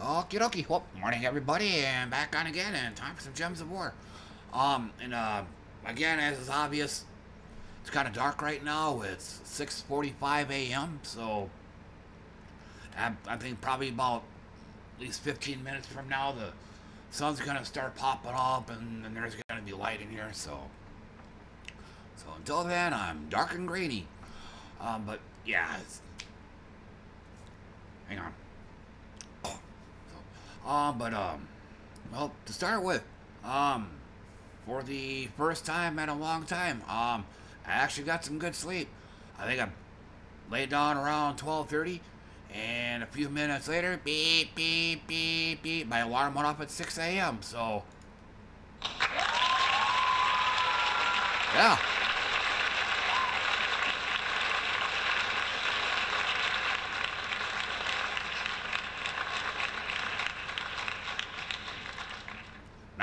Okie dokie. Well, morning everybody, and back on again, and time for some Gems of War. Um, and uh, again, as is obvious, it's kind of dark right now. It's 6:45 a.m. So I, I think probably about at least 15 minutes from now, the sun's gonna start popping up, and, and there's gonna be light in here. So, so until then, I'm dark and grainy. Um, but yeah, hang on. Um, but, um, well, to start with, um, for the first time in a long time, um, I actually got some good sleep. I think I laid down around 12.30, and a few minutes later, beep, beep, beep, beep, my alarm went off at 6 a.m., so... Yeah.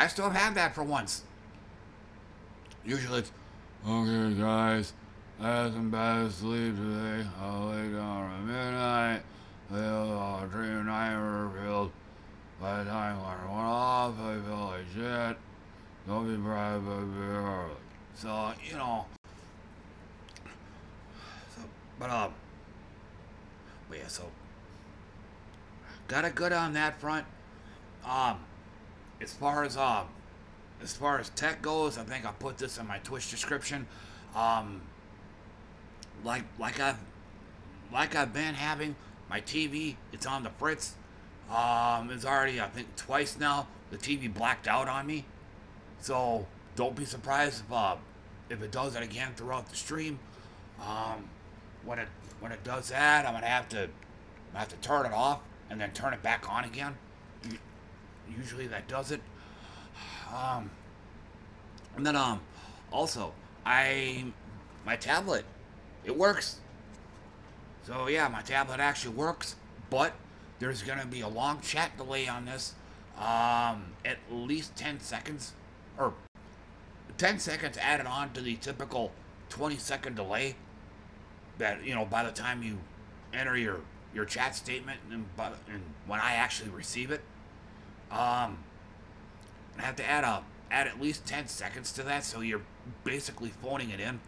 Nice still have that for once. Usually it's, okay guys, I had some bad sleep today. I'll lay down at midnight. All dream nightmare filled. By the time I went off, I feel like shit. Don't be bright, but be early. So, you know. So, but, um. But yeah, so. Got it good on that front. Um as far as uh, as far as tech goes, I think I put this in my Twitch description. Um, like like I've like I've been having my TV, it's on the fritz. Um, it's already I think twice now. The TV blacked out on me, so don't be surprised if uh, if it does it again throughout the stream. Um, when it when it does that, I'm gonna have to I have to turn it off and then turn it back on again usually that does it. Um, and then um, also I my tablet it works. So yeah, my tablet actually works, but there's gonna be a long chat delay on this. Um, at least 10 seconds, or 10 seconds added on to the typical 20 second delay that, you know, by the time you enter your, your chat statement and, and when I actually receive it. Um, I have to add a add at least 10 seconds to that, so you're basically phoning it in.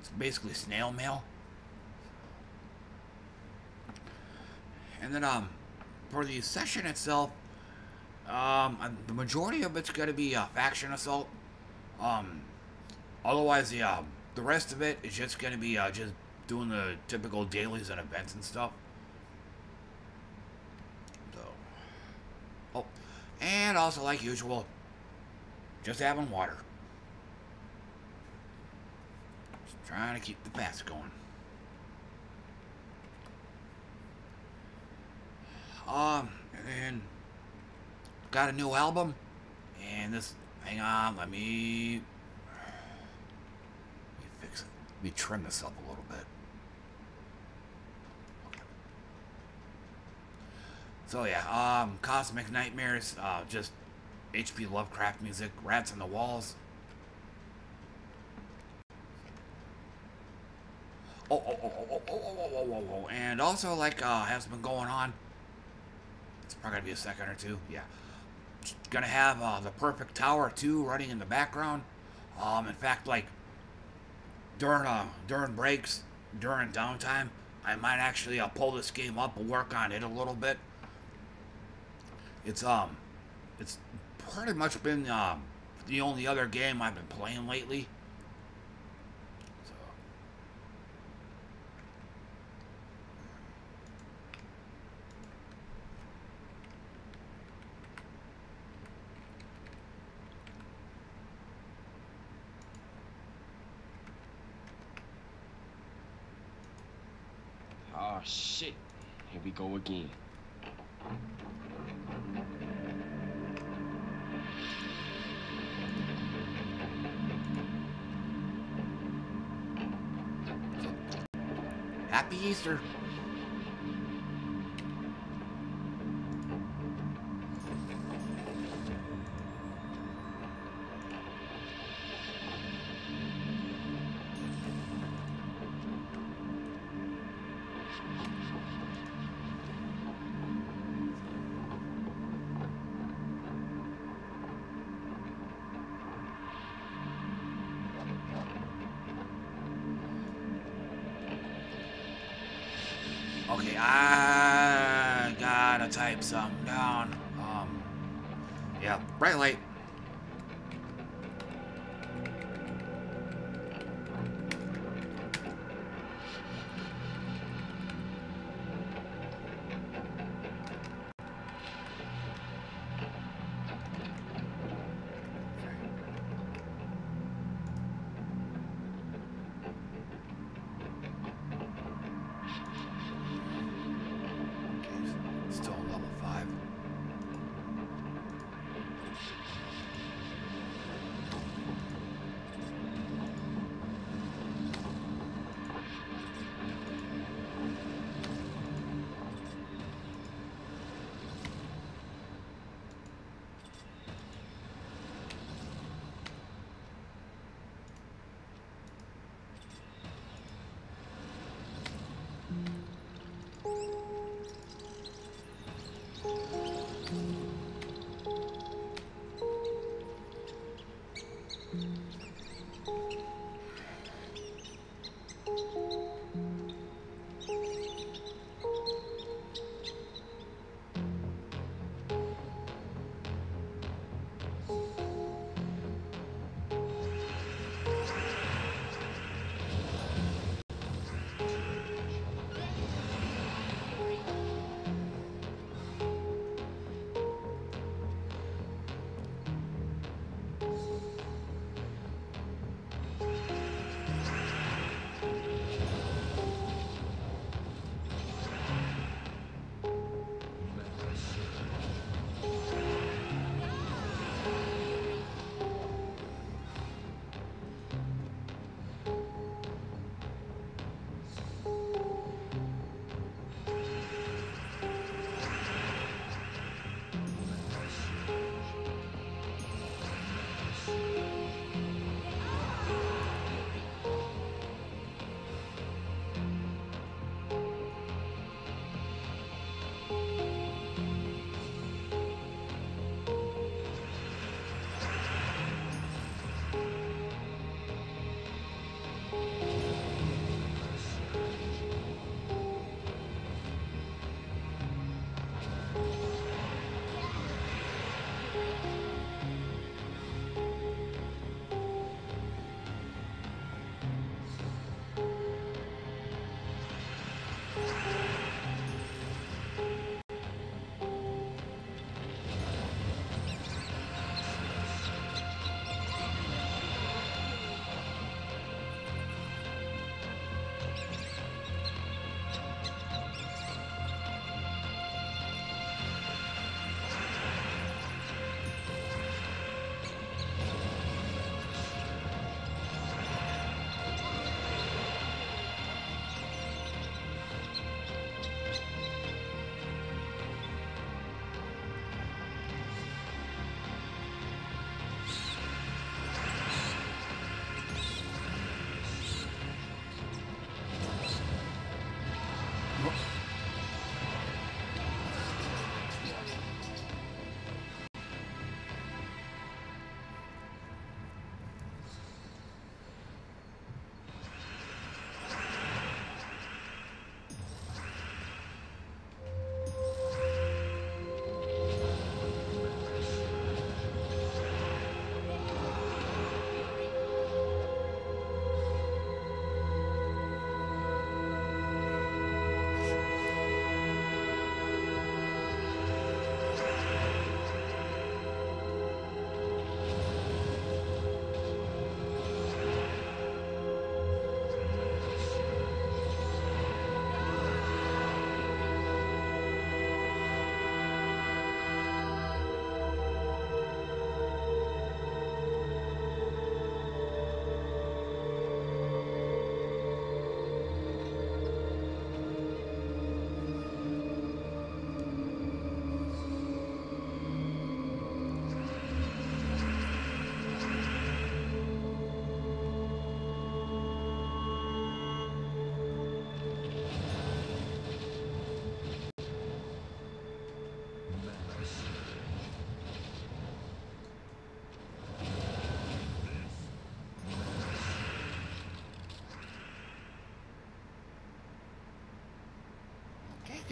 It's basically snail mail. And then um, for the session itself, um, the majority of it's going to be uh, faction assault. Um, otherwise, the uh, the rest of it is just going to be uh, just doing the typical dailies and events and stuff. And also, like usual, just having water. Just trying to keep the fast going. Um, and got a new album. And this, hang on, let me, let me fix it. Let me trim this up a little bit. So yeah, um, Cosmic Nightmares, uh, just H.P. Lovecraft music, Rats on the Walls. Oh, oh, oh, oh, oh, oh, oh, oh, oh, oh, and also like uh, has been going on. It's probably gonna be a second or two. Yeah, just gonna have uh, the Perfect Tower 2 running in the background. Um, in fact, like during uh during breaks, during downtime, I might actually uh, pull this game up and work on it a little bit. It's um, it's pretty much been um the only other game I've been playing lately. Oh shit, here we go again. Happy Easter.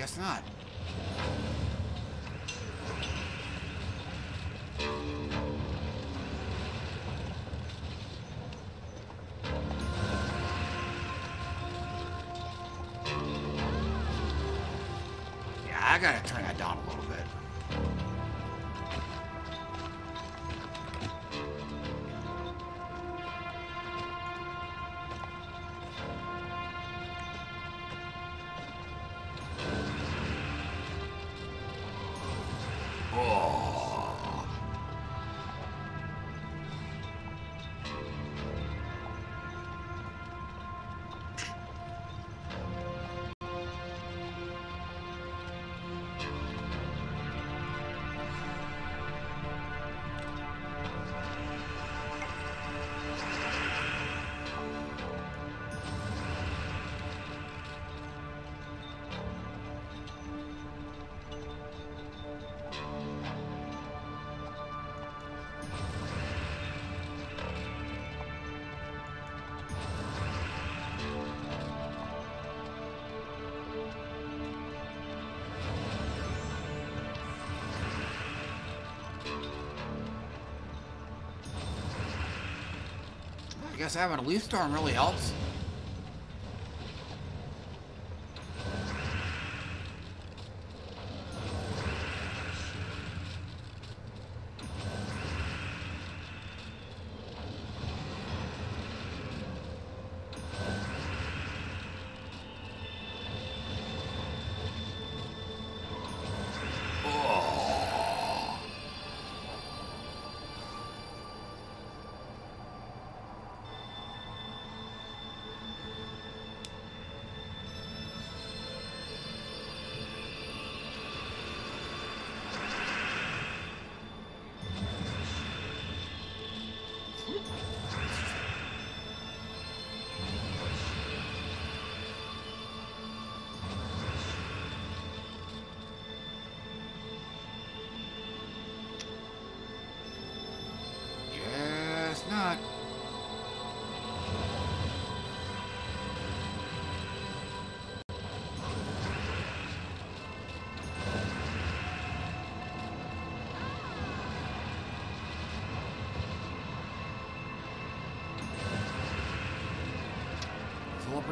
Guess not. Yeah, I gotta turn guess having a leaf storm really helps.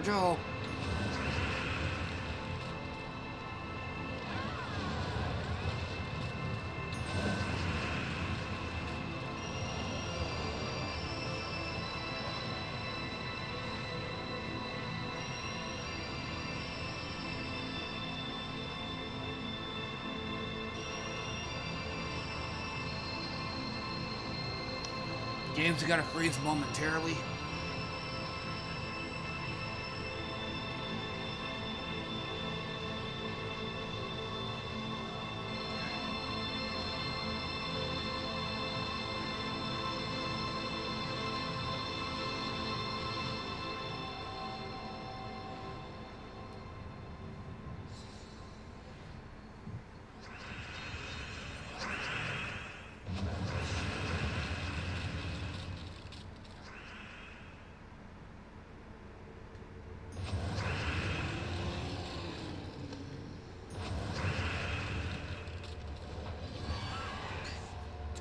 Joe. Gotta freeze momentarily.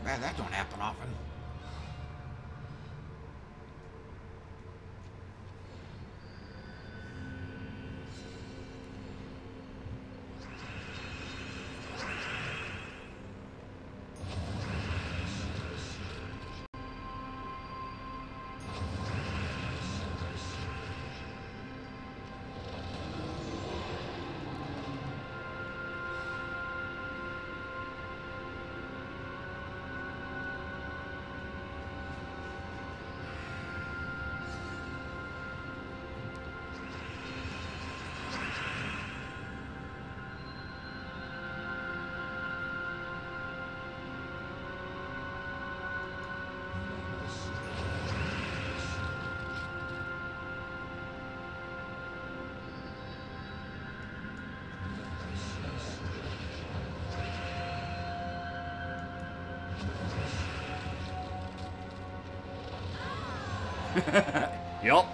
Bad that don't happen often. 有。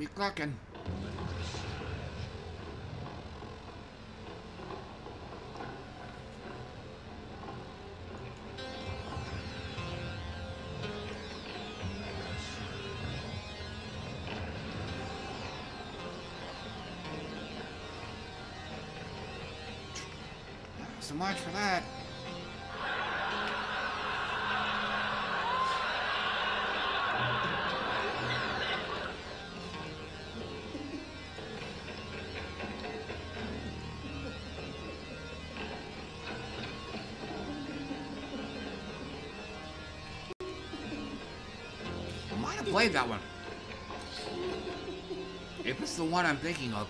Be clicking. So much for that. Played that one. If it's the one I'm thinking of.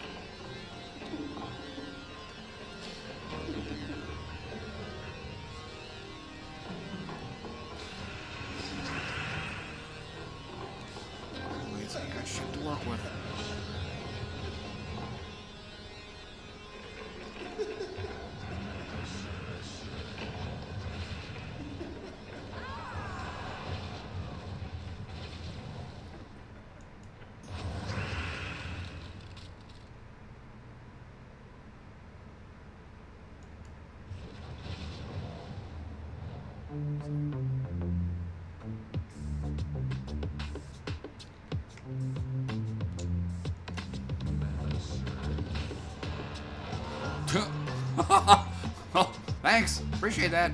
Appreciate that.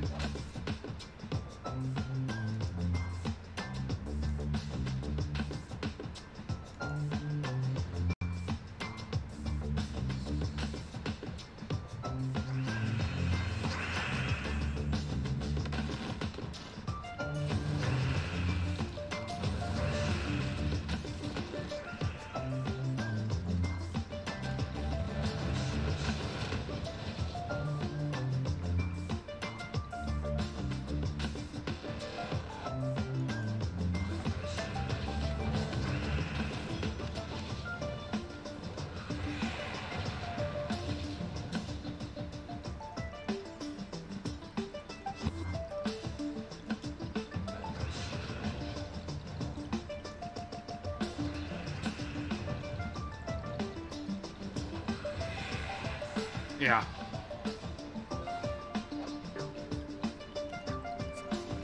Yeah.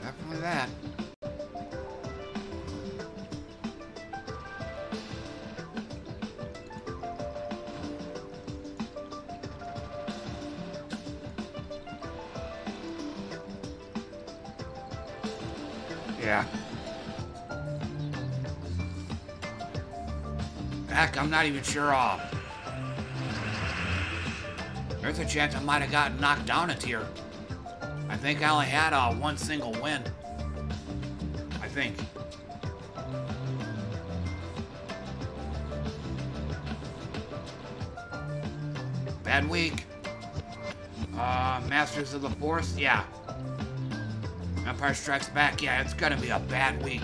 Definitely that. Yeah. Heck, I'm not even sure off. There's a chance I might have gotten knocked down a tier. I think I only had uh, one single win. I think. Bad week. Uh, Masters of the Force, yeah. Empire Strikes Back, yeah, it's gonna be a bad week.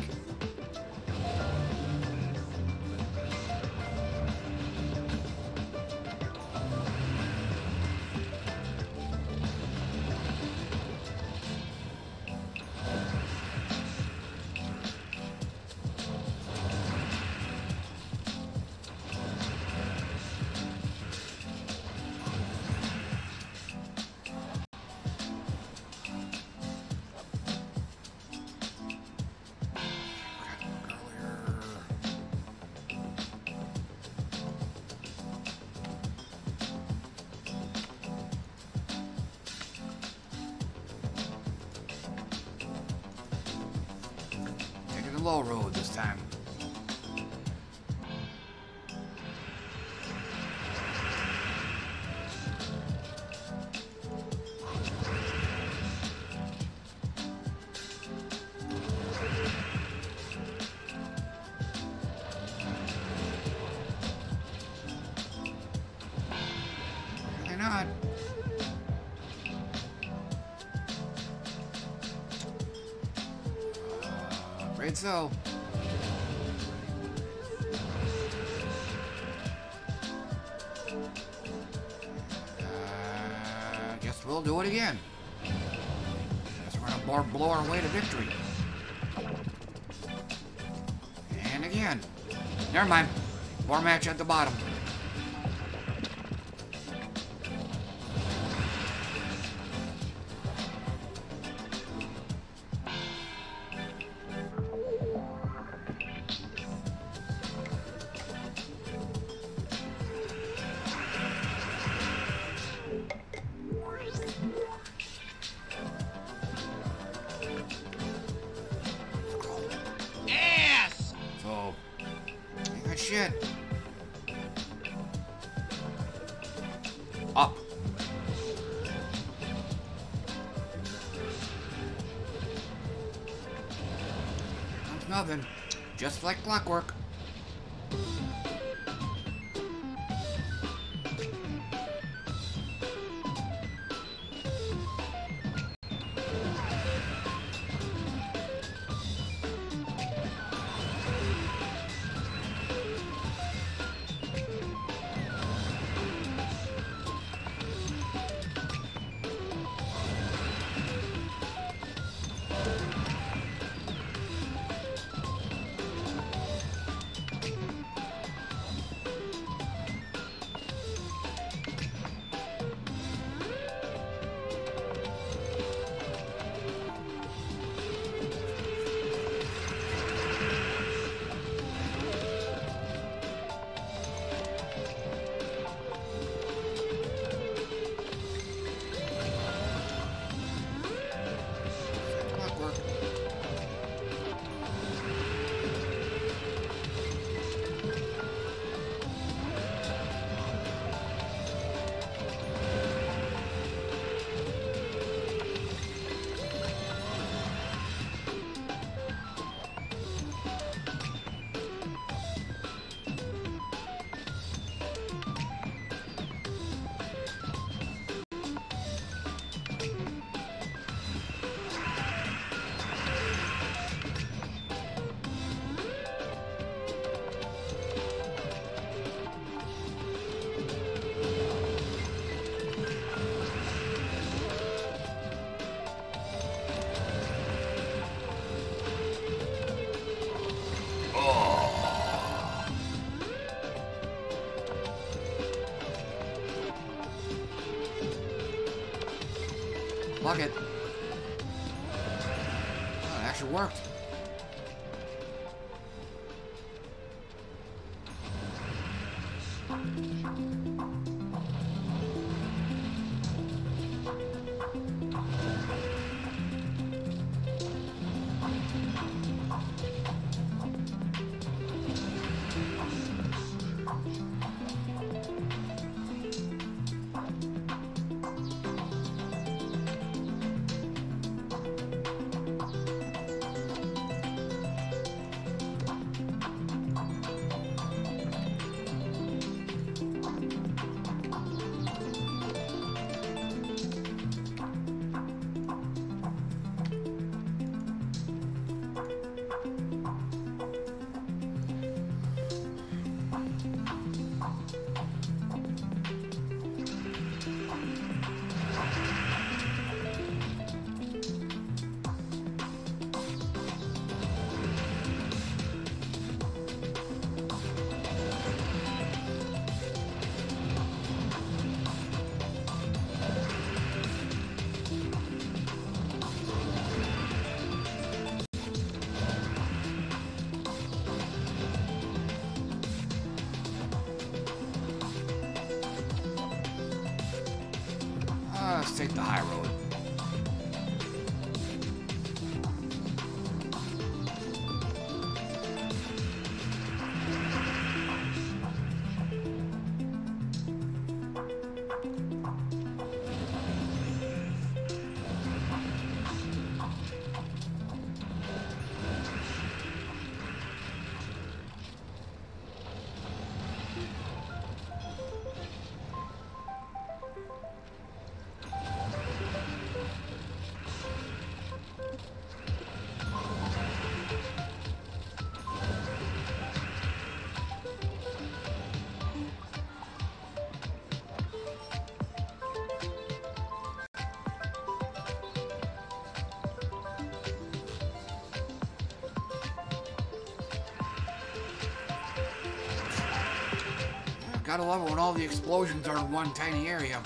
Gotta love it when all the explosions are in one tiny area.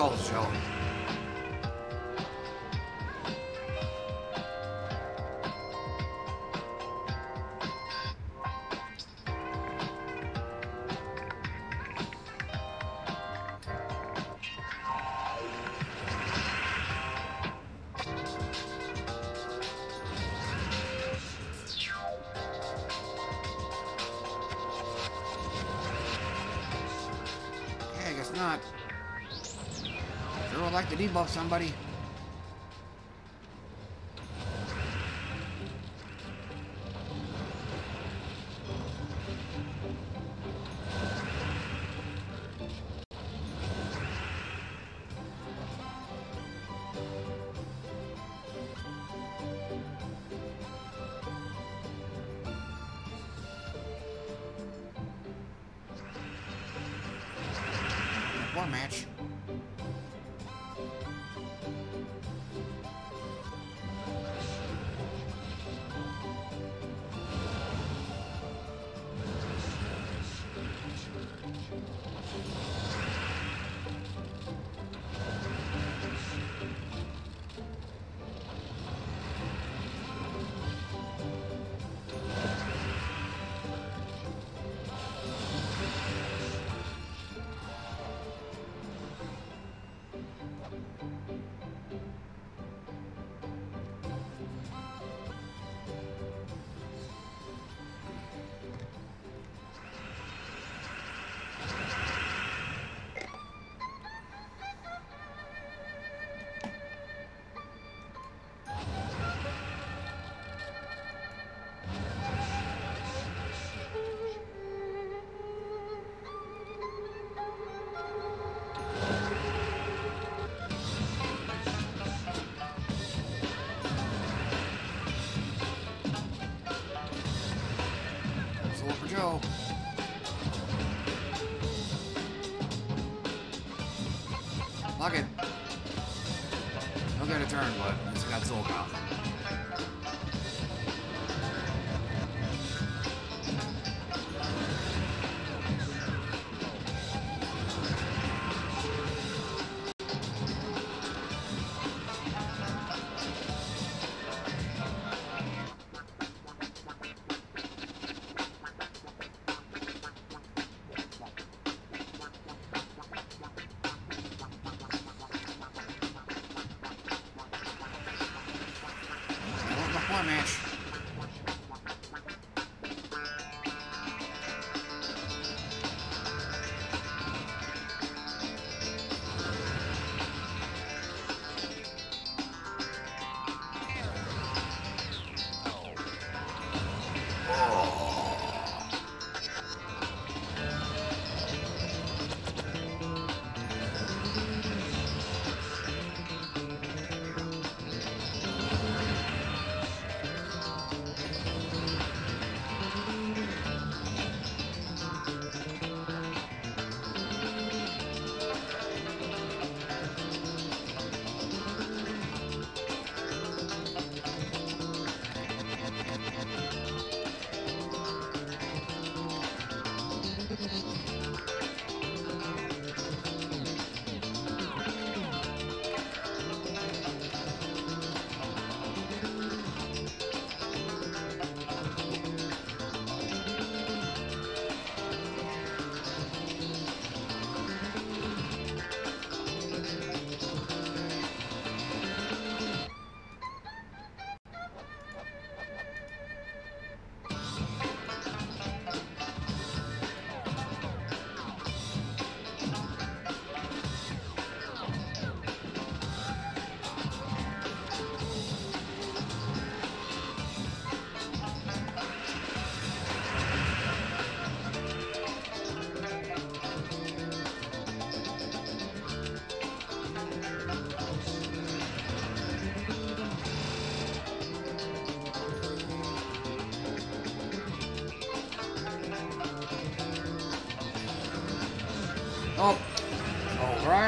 skulls, shall not to debuff somebody.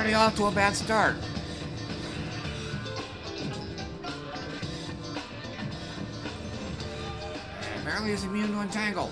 already off to a bad start. Apparently he's immune to Entangle.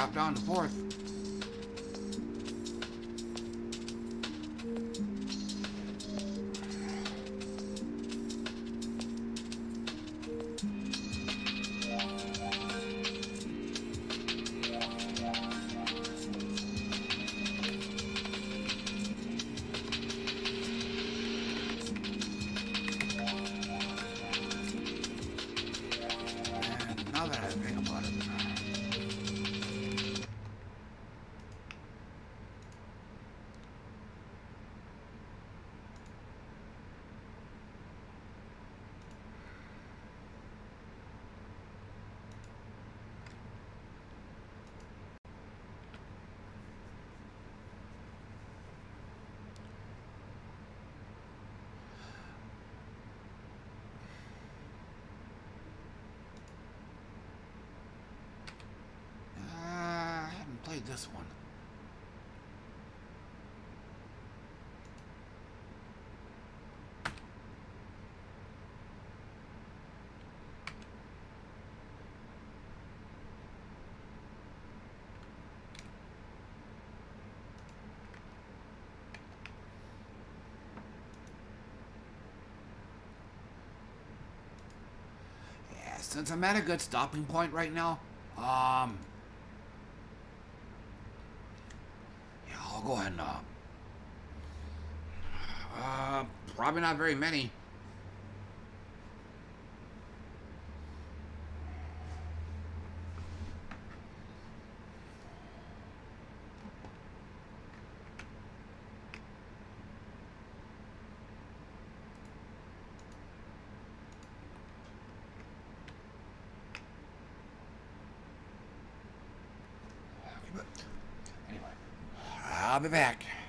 Drop on to fourth. This one. Since I'm at a good stopping point right now, um, I'll go ahead and, uh, uh, probably not very many. I'll be back.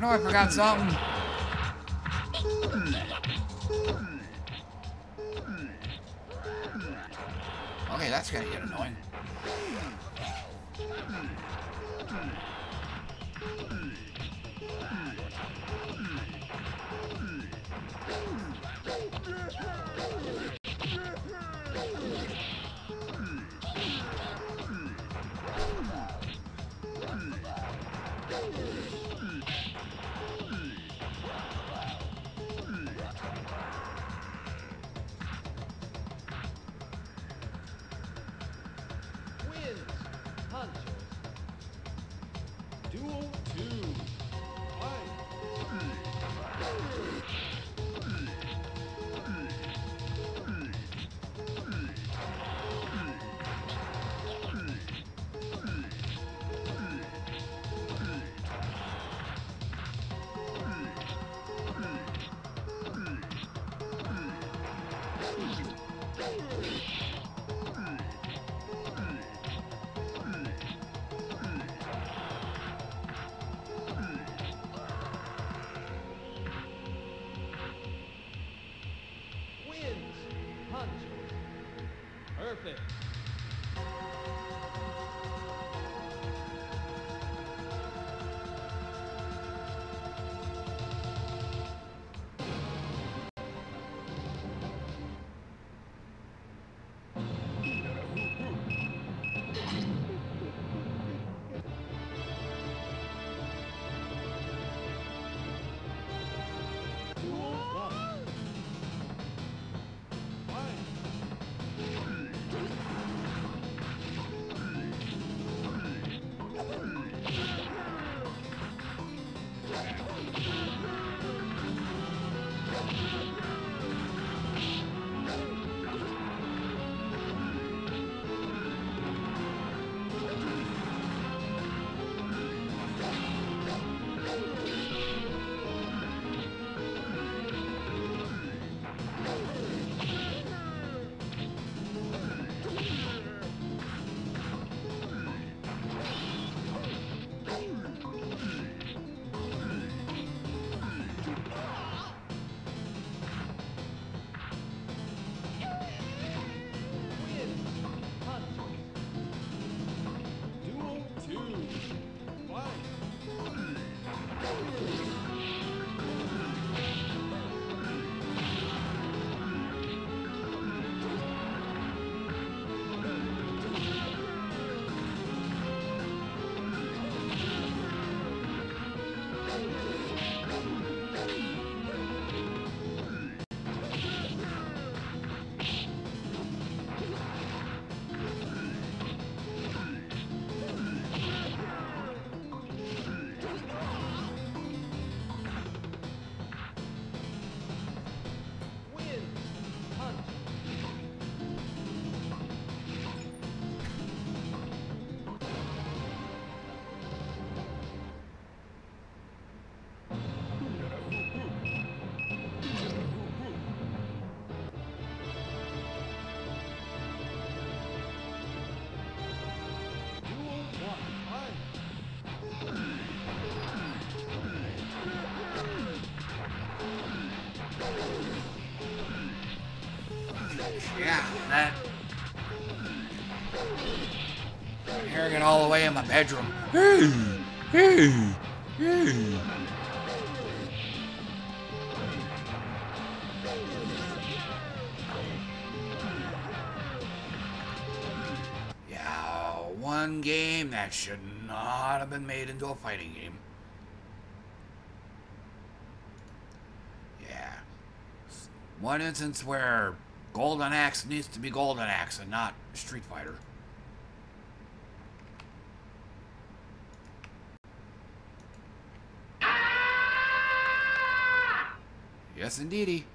I know I forgot something. Bedroom. Hey, hey, hey. Yeah, one game that should not have been made into a fighting game. Yeah. One instance where Golden Axe needs to be Golden Axe and not Street Fighter. Yes, indeedy.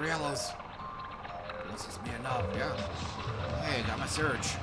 Are yellows. This is me enough, yeah. Hey, got my surge.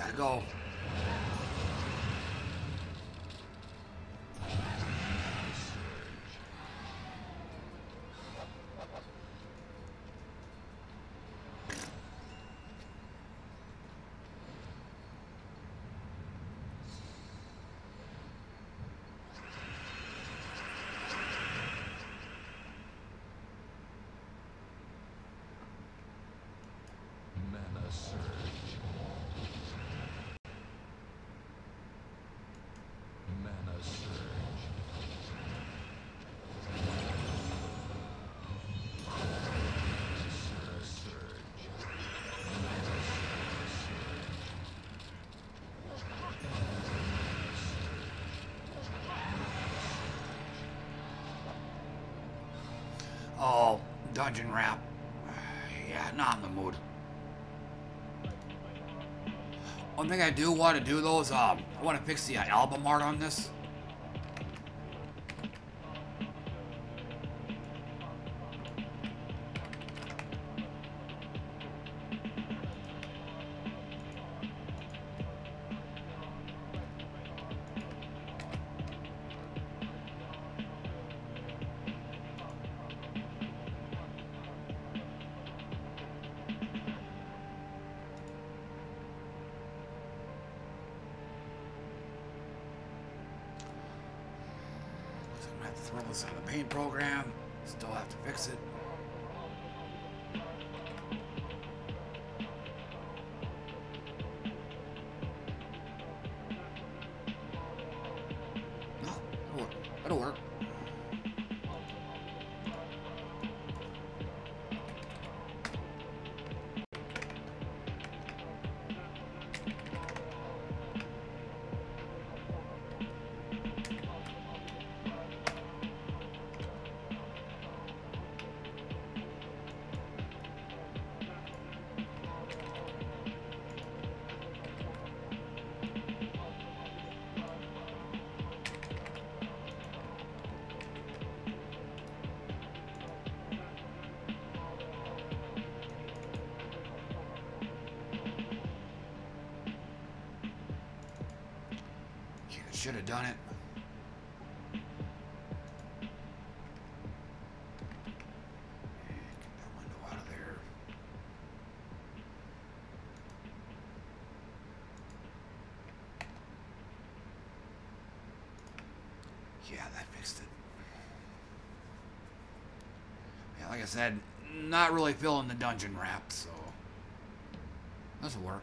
Gotta go. Dungeon wrap. Yeah, not in the mood. One thing I do want to do though is um, I want to fix the uh, album art on this. Should have done it. Yeah, that fixed it. Yeah, like I said, not really feeling the dungeon wrap, so this'll work.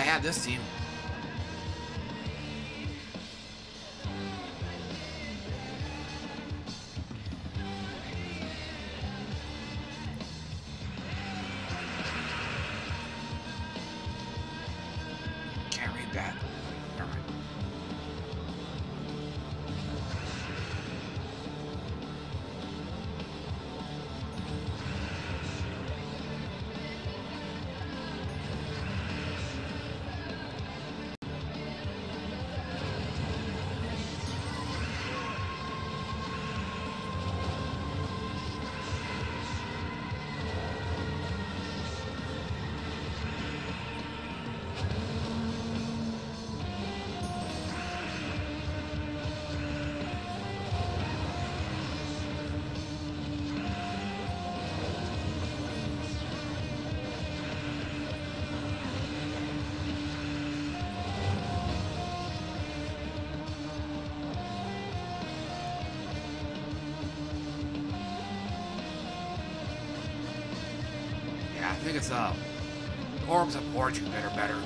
I had this team. Think it's uh, Orbs of Fortune that are better.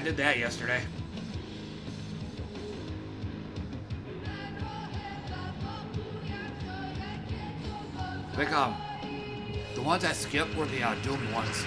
I did that yesterday. Think um, the ones I skipped were the uh, doomed ones.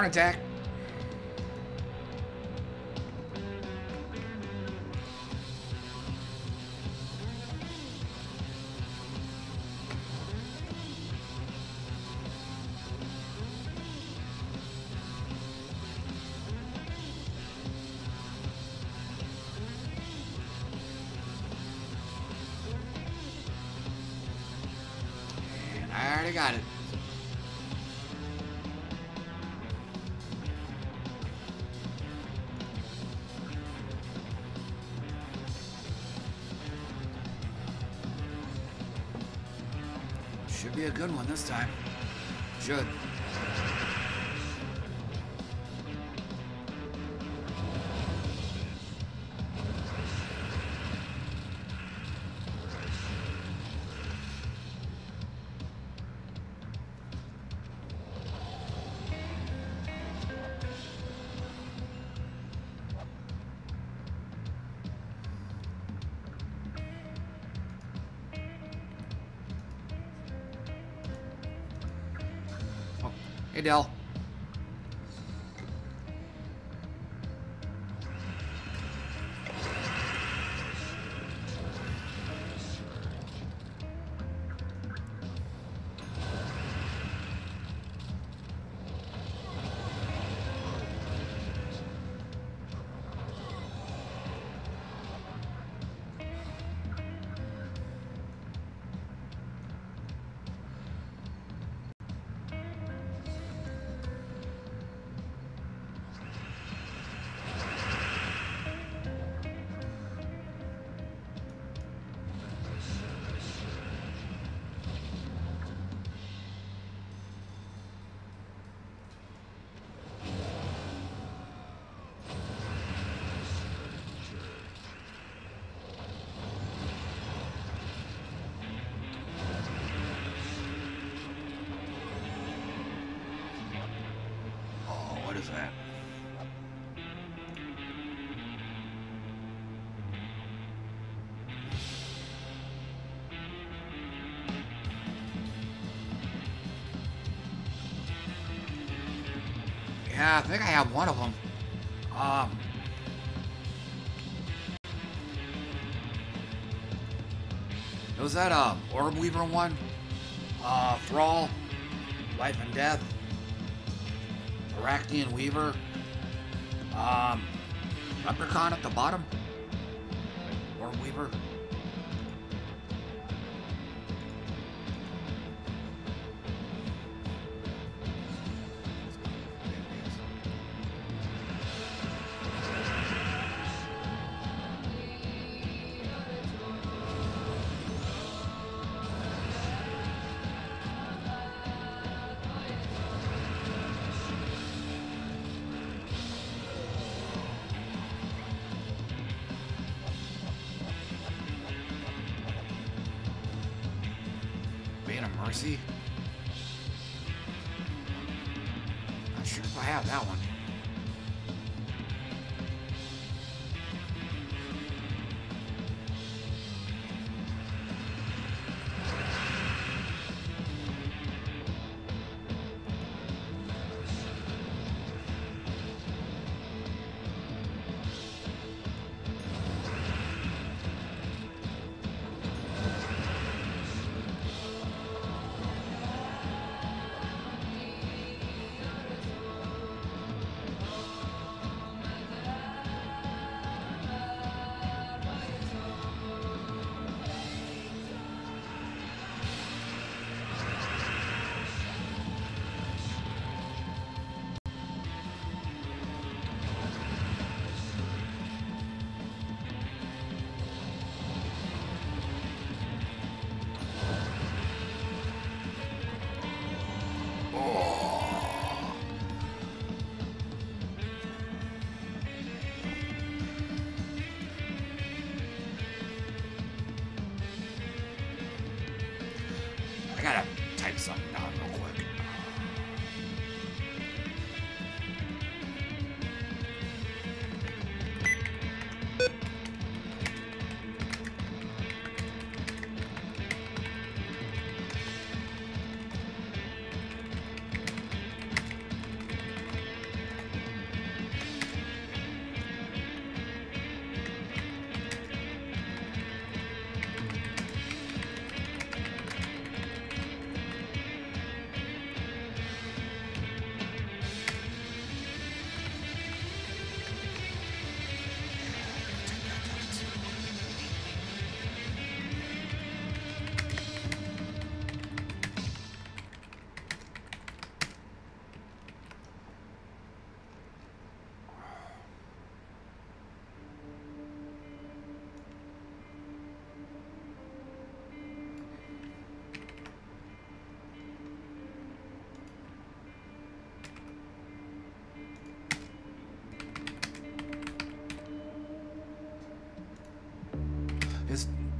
Morning, Tack. This time. Should. I think I have one of them. Um. Was that uh Orb Weaver one? Uh, Thrall, Life and Death, Arachnian Weaver, um, Leprechaun at the bottom, Orb Weaver.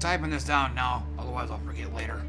Typing this down now, otherwise I'll forget later.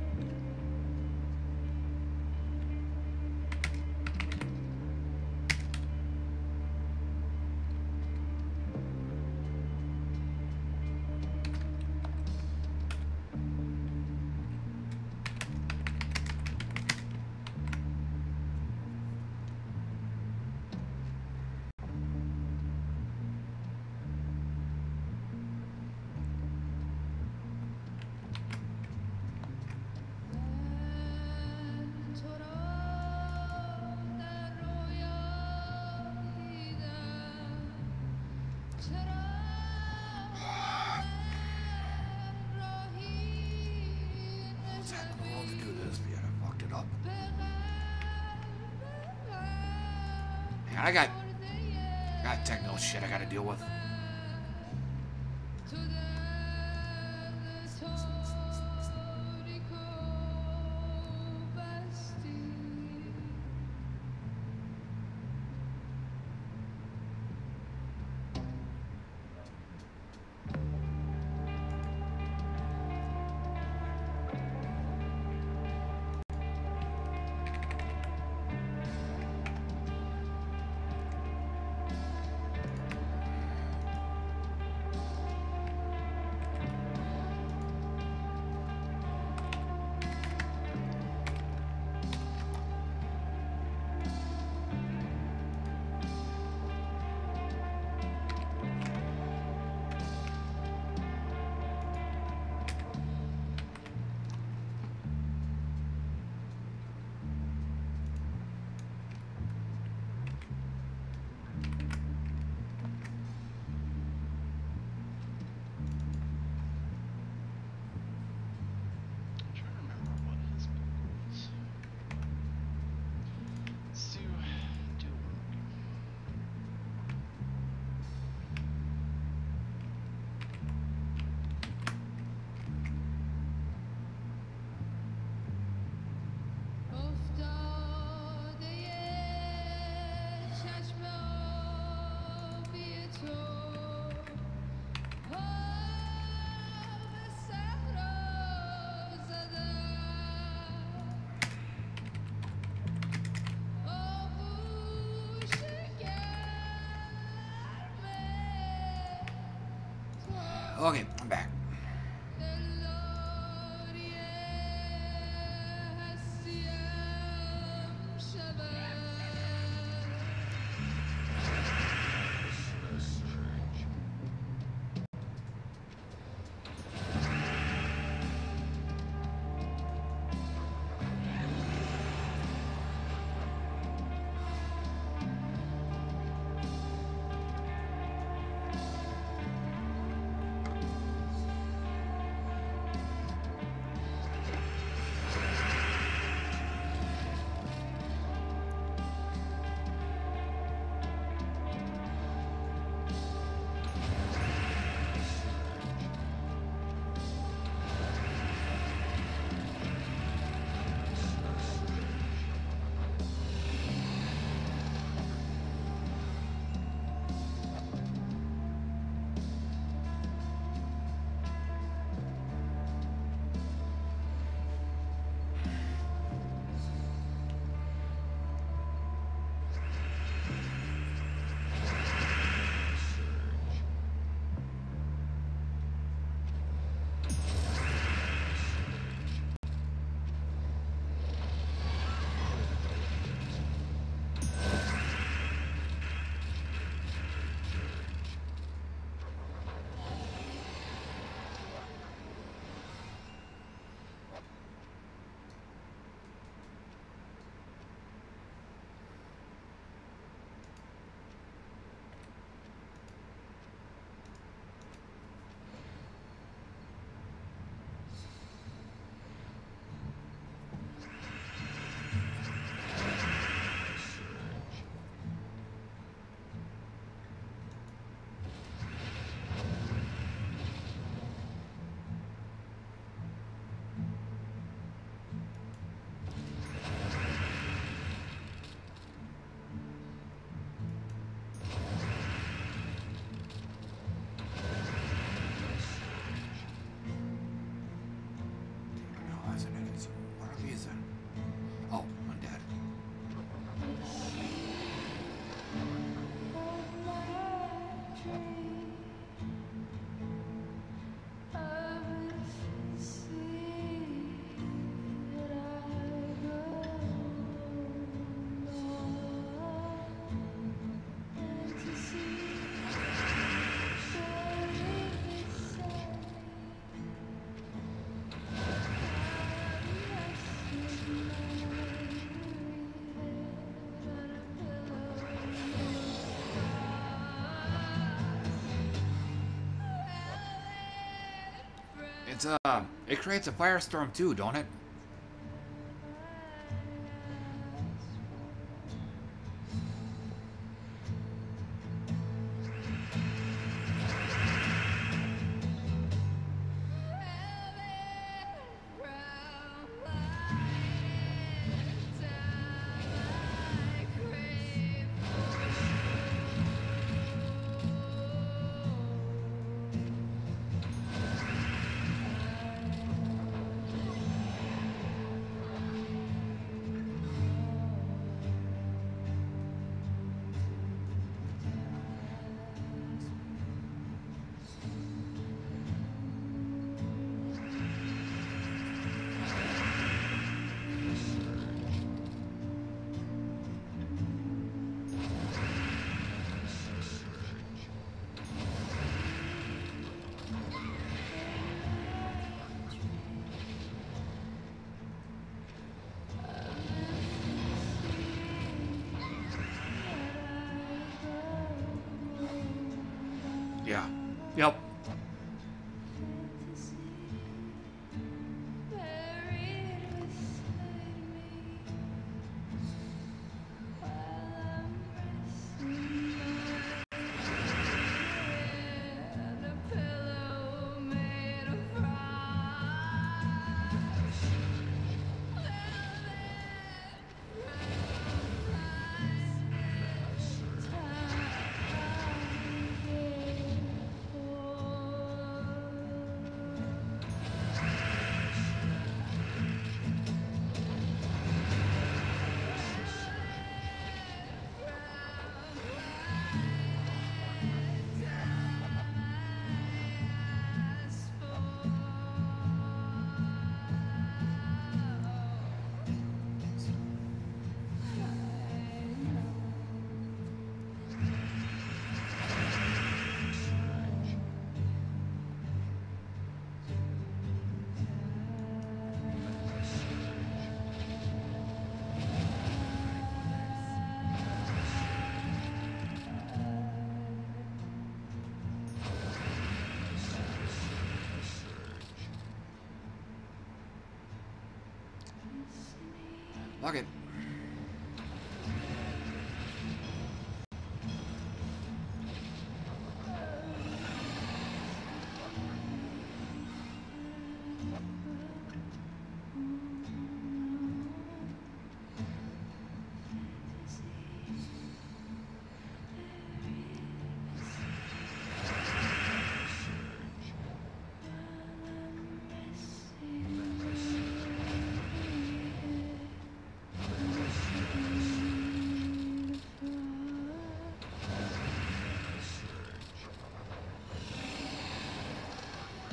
Uh, it creates a firestorm too, don't it?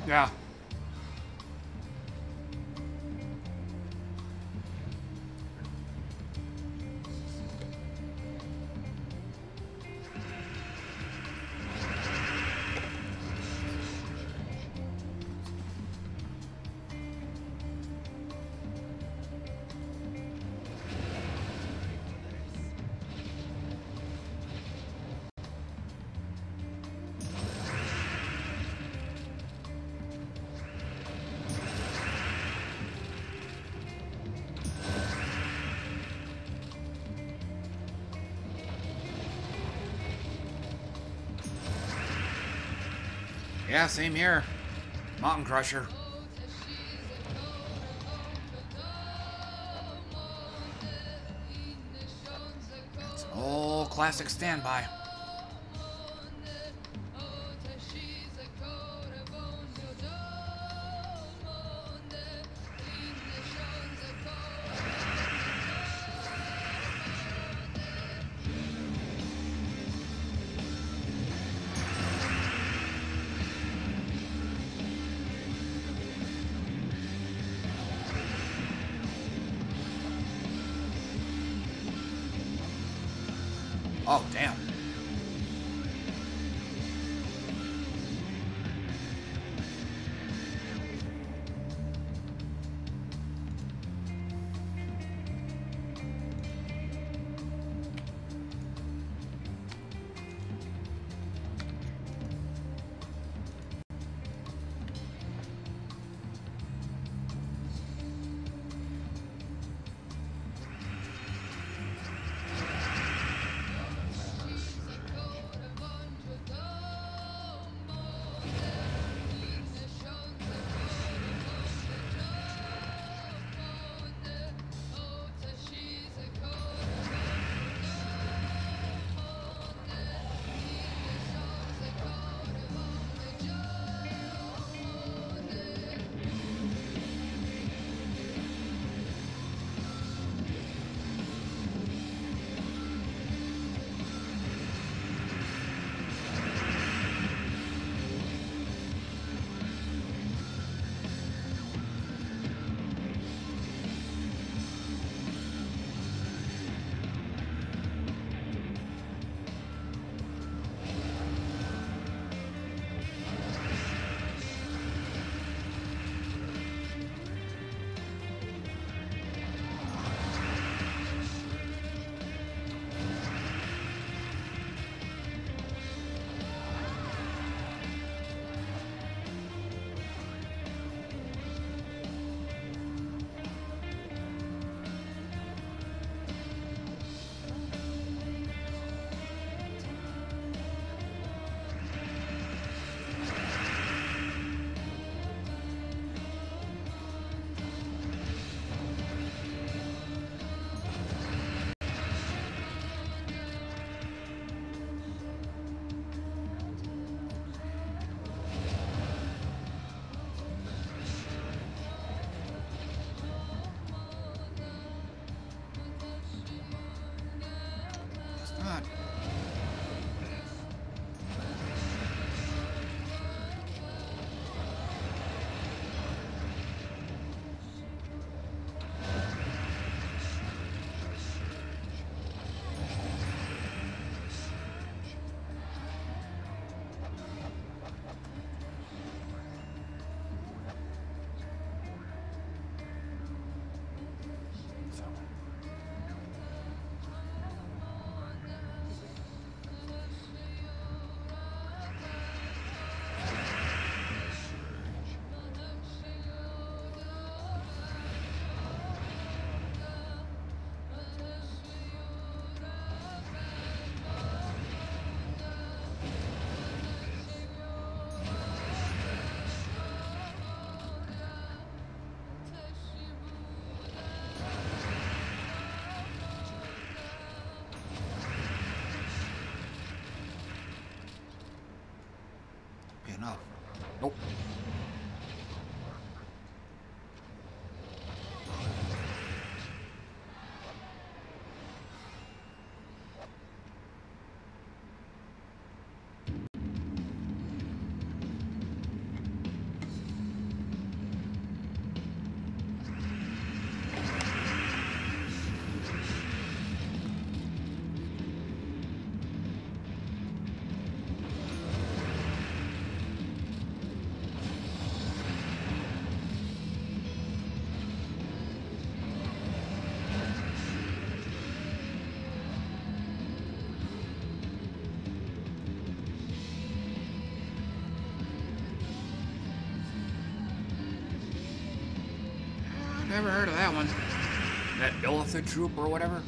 Yeah. Yeah, same here. Mountain Crusher. It's old classic standby. Nope. Never heard of that one. That Illithid troop or whatever.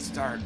Start.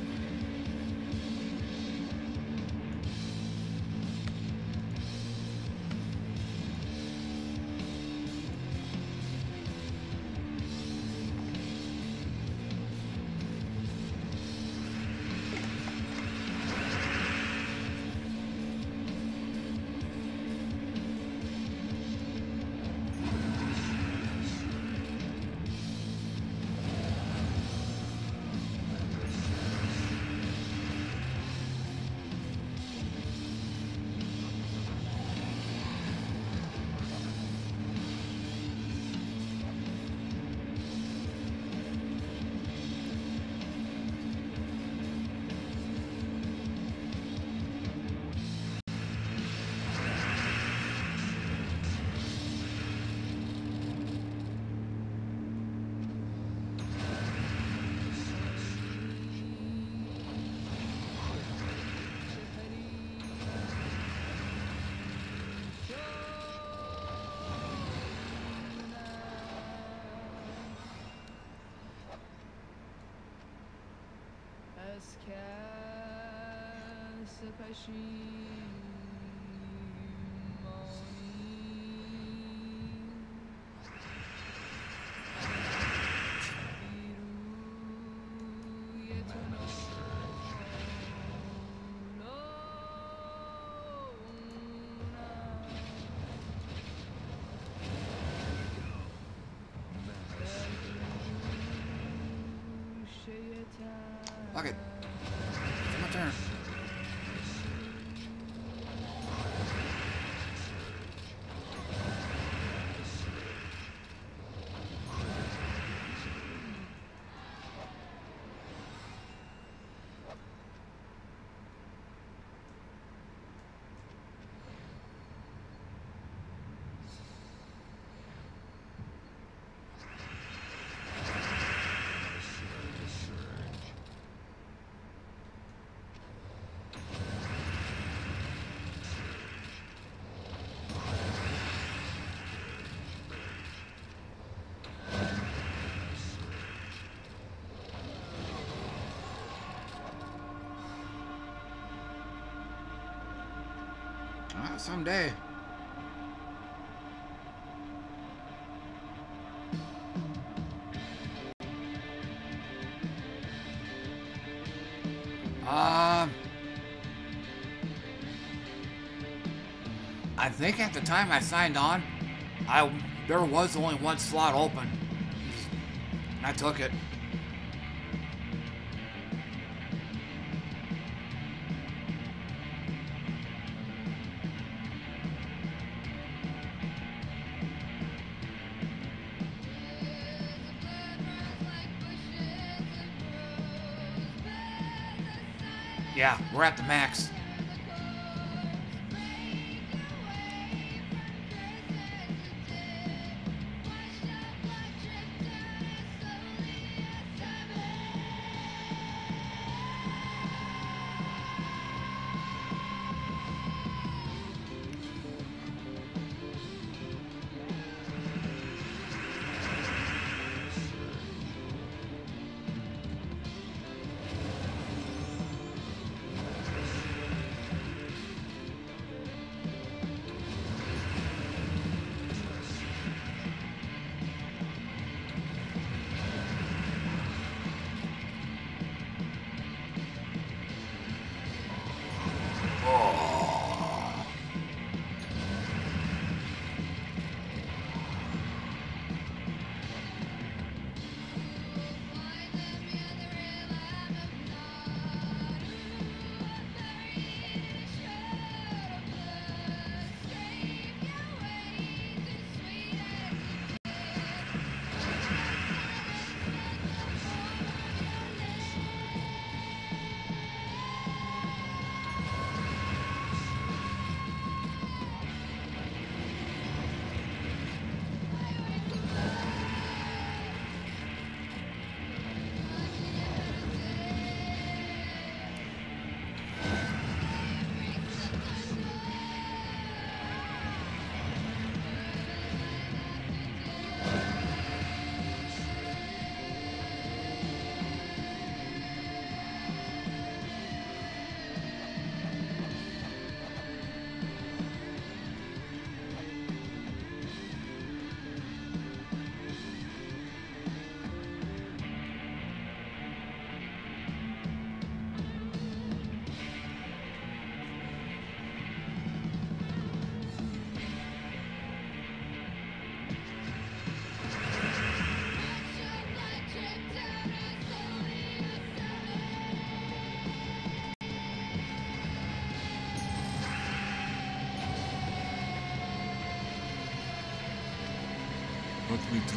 It. It's my turn. Ah, someday. Um, I think at the time I signed on, I there was only one slot open. And I took it. We're at the max.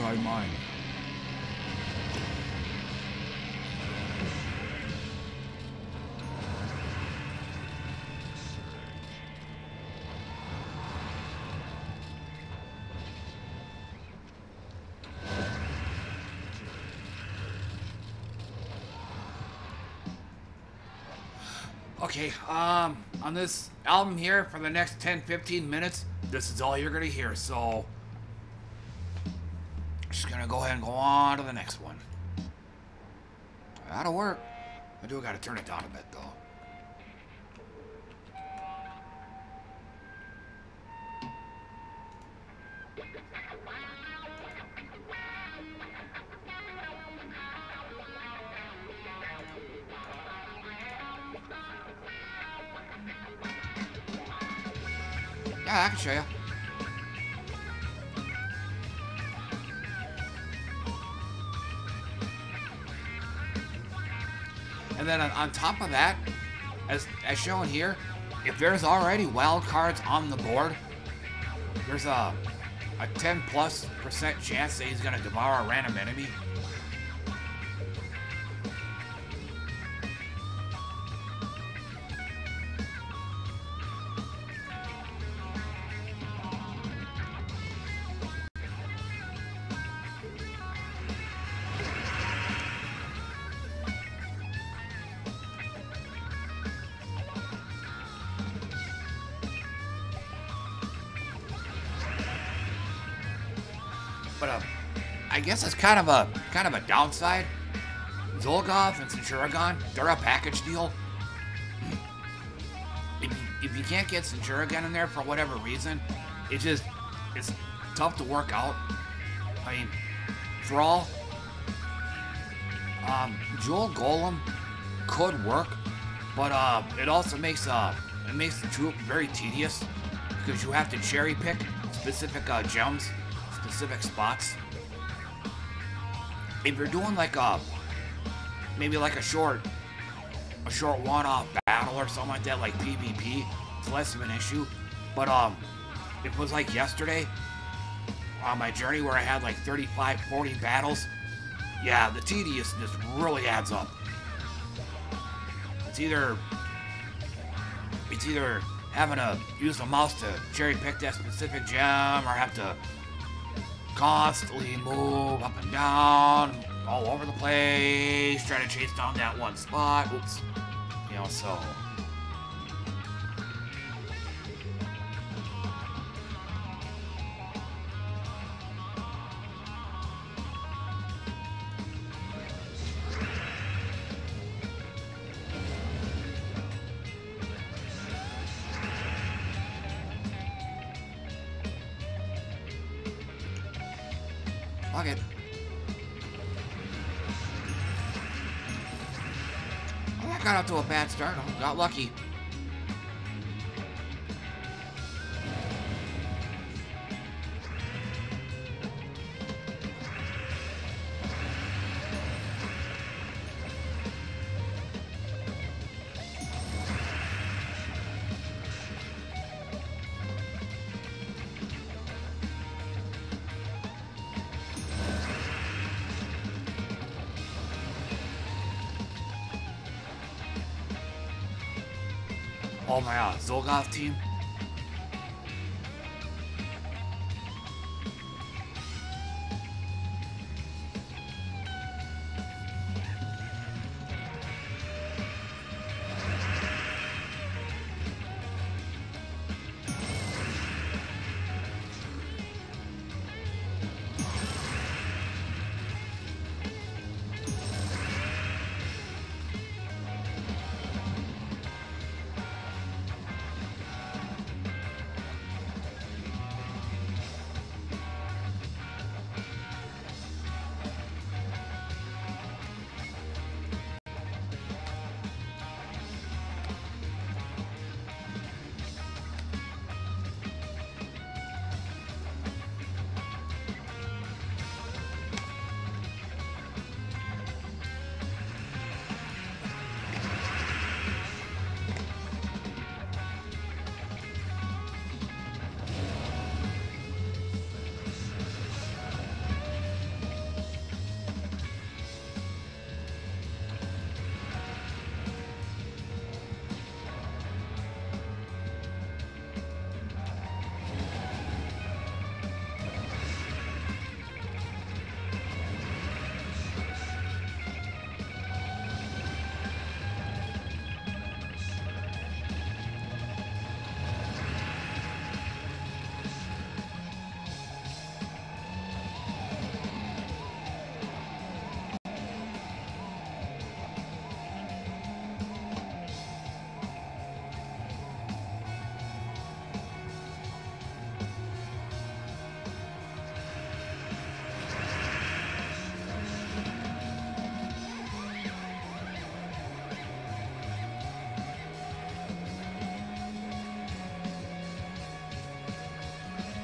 Try mine. Okay, um, on this album here, for the next 10 15 minutes, this is all you're gonna hear, so. And go on to the next one. That'll work. I do gotta turn it down a bit though. Of that, as, as shown here, if there's already wild cards on the board, there's a, a 10 plus percent chance that he's going to devour a random enemy. Guess it's kind of a kind of a downside. Zolgov and Centurigon, they're a package deal. If you, if you can't get Centurigon in there for whatever reason, it just it's tough to work out. I mean, Thrall, um, Jewel Golem could work, but uh, it also makes uh, it makes the troop very tedious because you have to cherry pick specific uh, gems, specific spots. If you're doing like a maybe like a short a short one-off battle or something like that, like PvP, it's less of an issue. But um, it was like yesterday on my journey where I had like 35, 40 battles. Yeah, the tediousness really adds up. It's either it's either having to use the mouse to cherry pick that specific gem or have to constantly move up and down all over the place, trying to chase down that one spot. Oops. You know, so. Got lucky. Uh, team.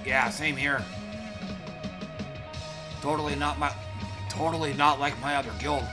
Yeah, same here. Totally not my, totally not like my other guild.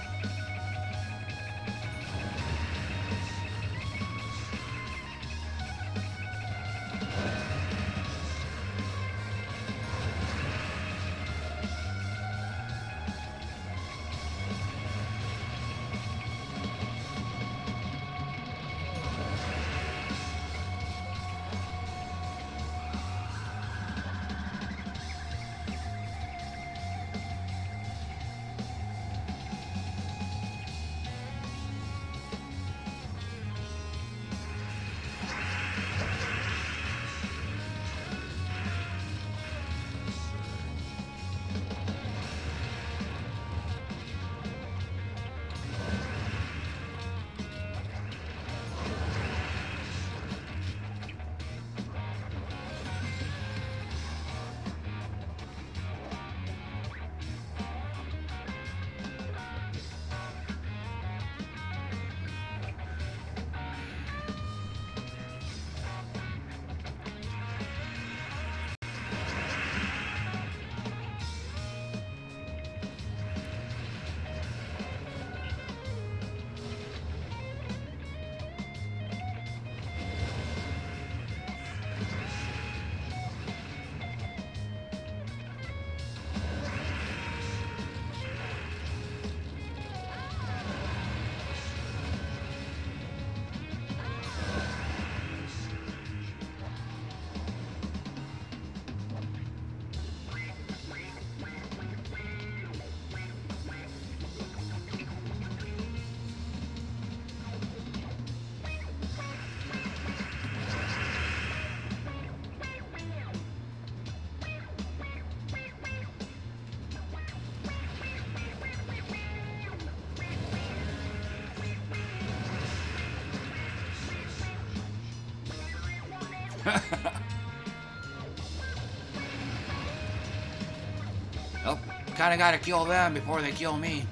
Kinda gotta kill them before they kill me.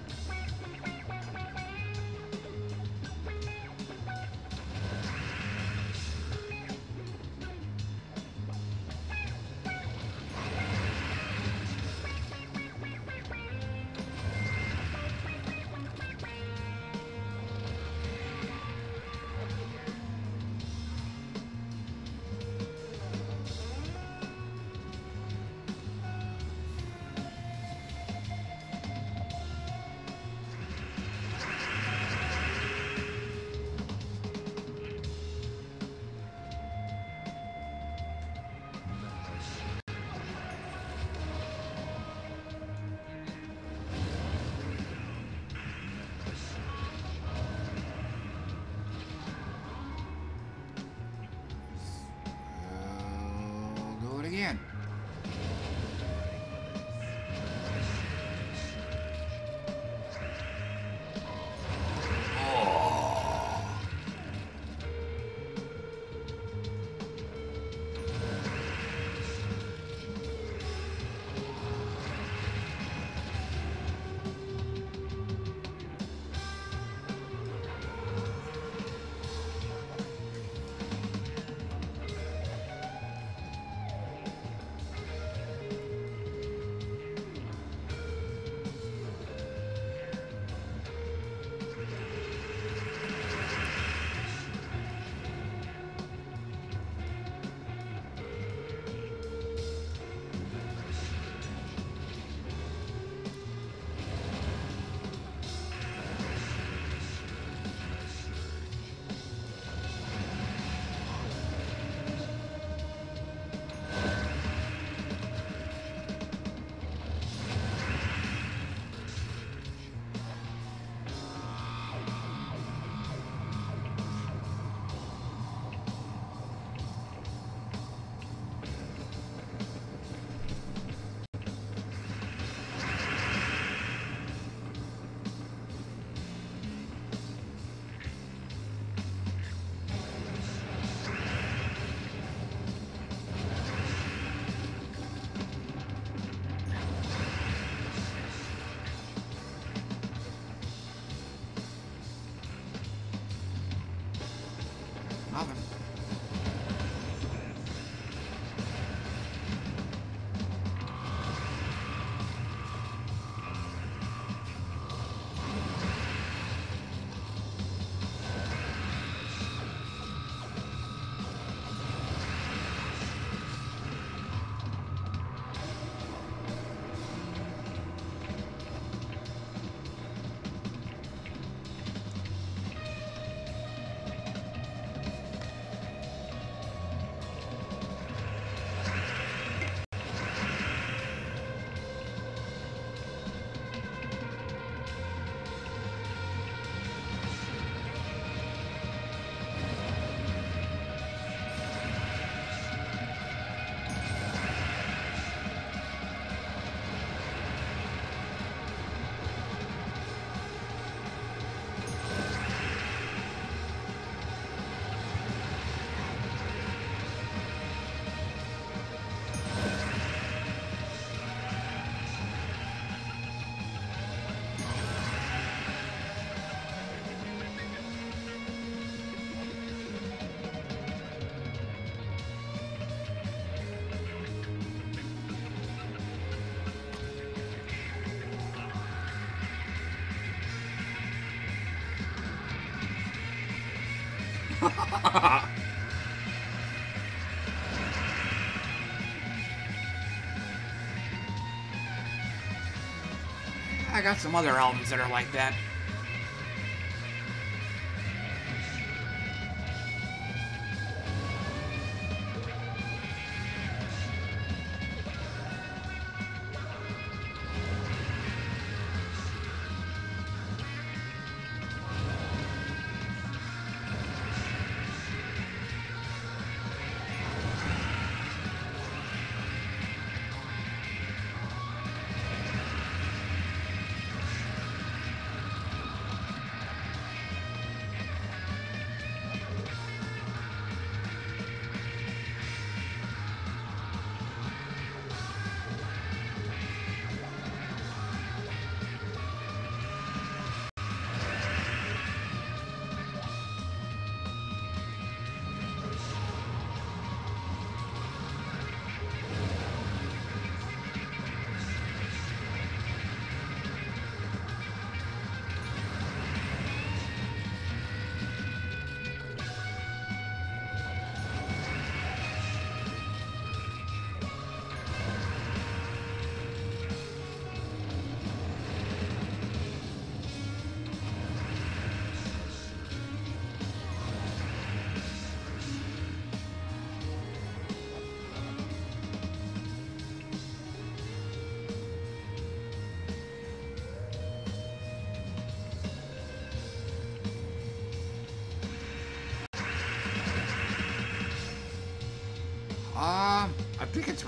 I got some other albums that are like that.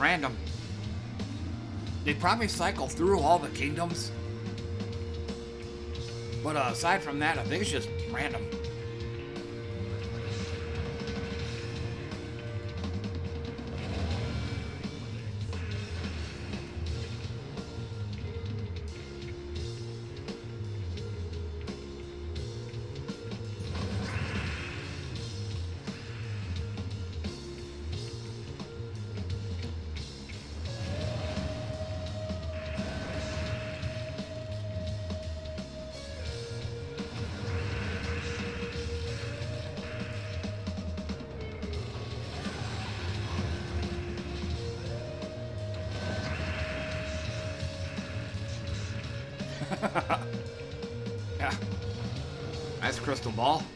Random. They probably cycle through all the kingdoms. But uh, aside from that, I think it's just Afton Ball.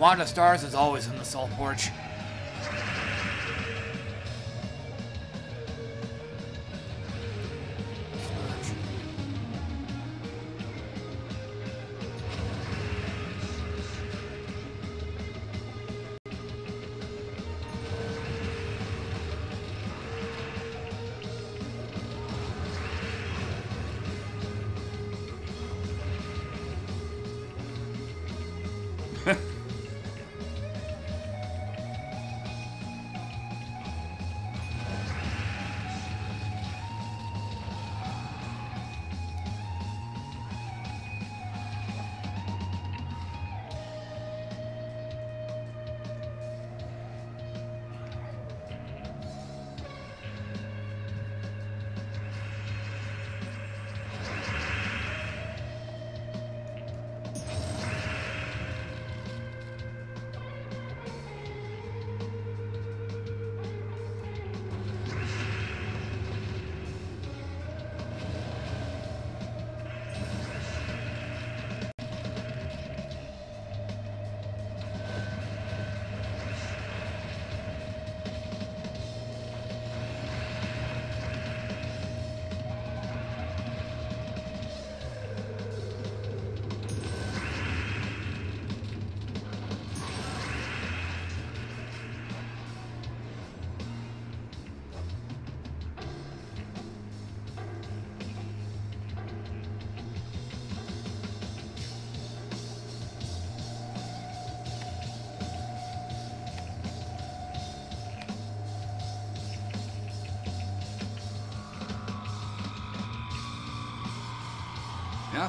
Wanda Stars is always in the Soulforge.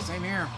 Same here.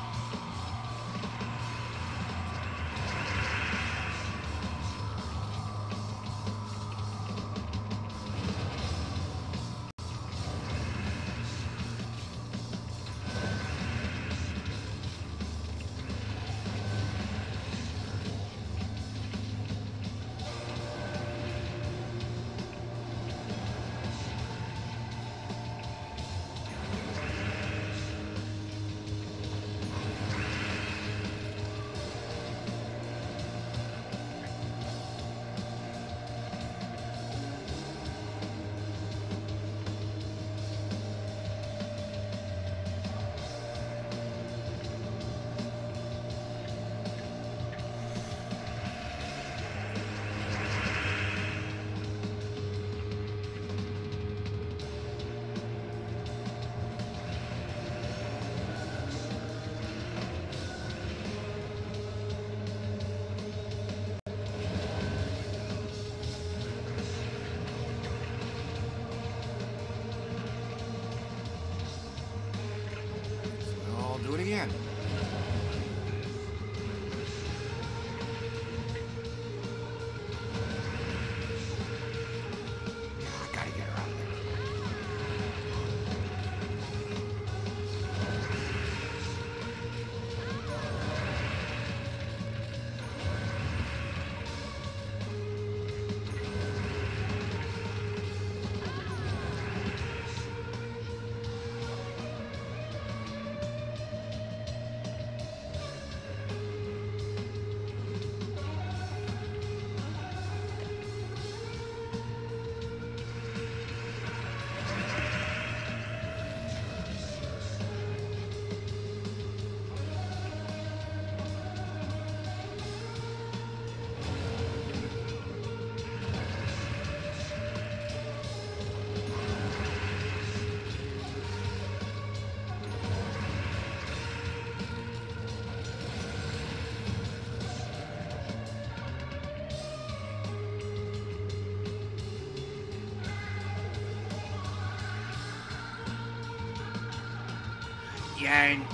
And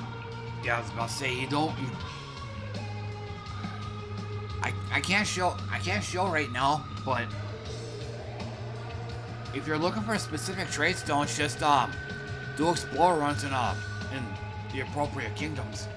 yeah, I was about to say you don't. You, I I can't show I can't show right now, but if you're looking for specific trade stones, just um do explore runs in uh in the appropriate kingdoms.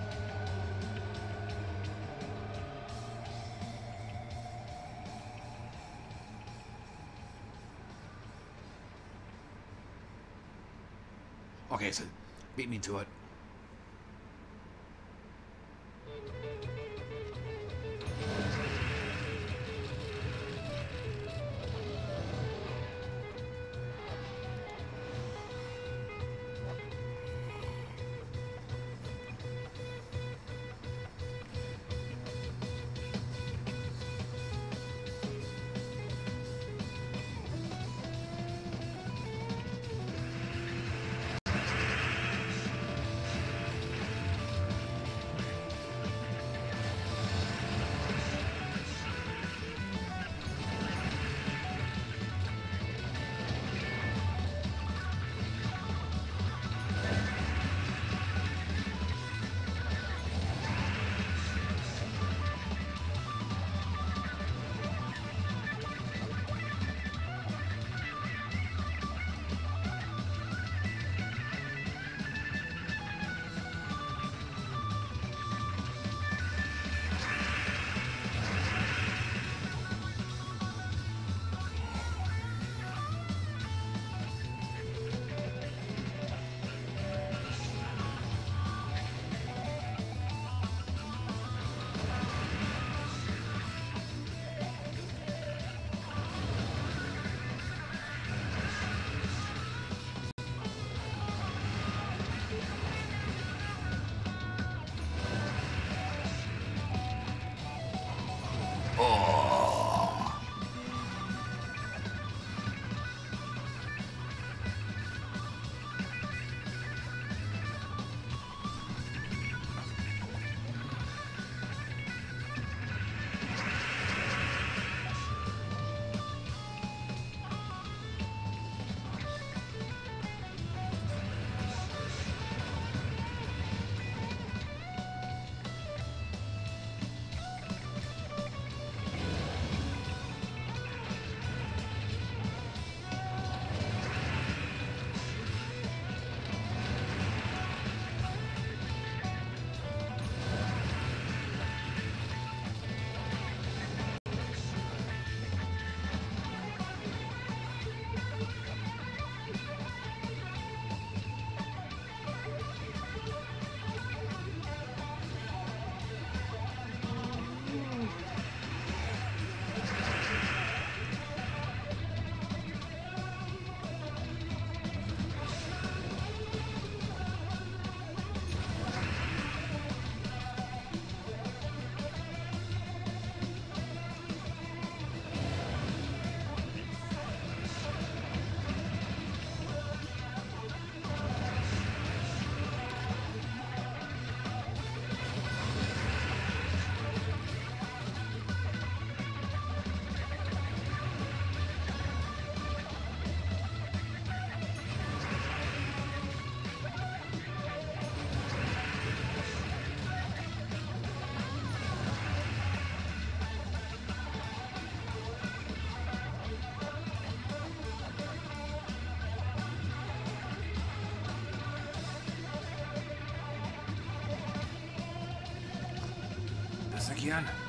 Again.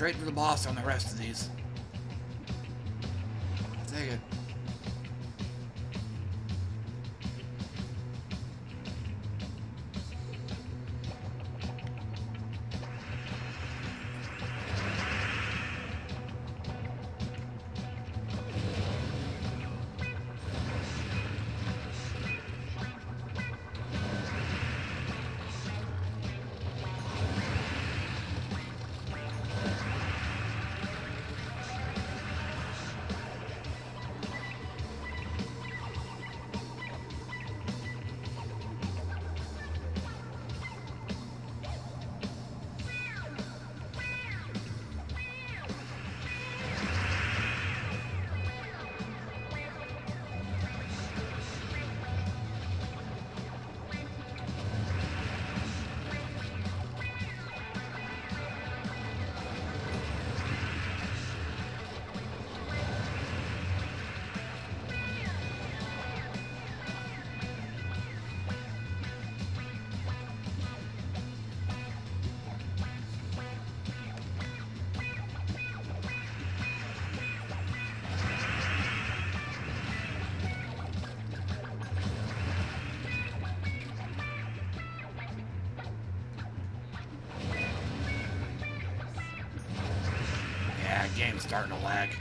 Straight to the boss on the rest starting to lag.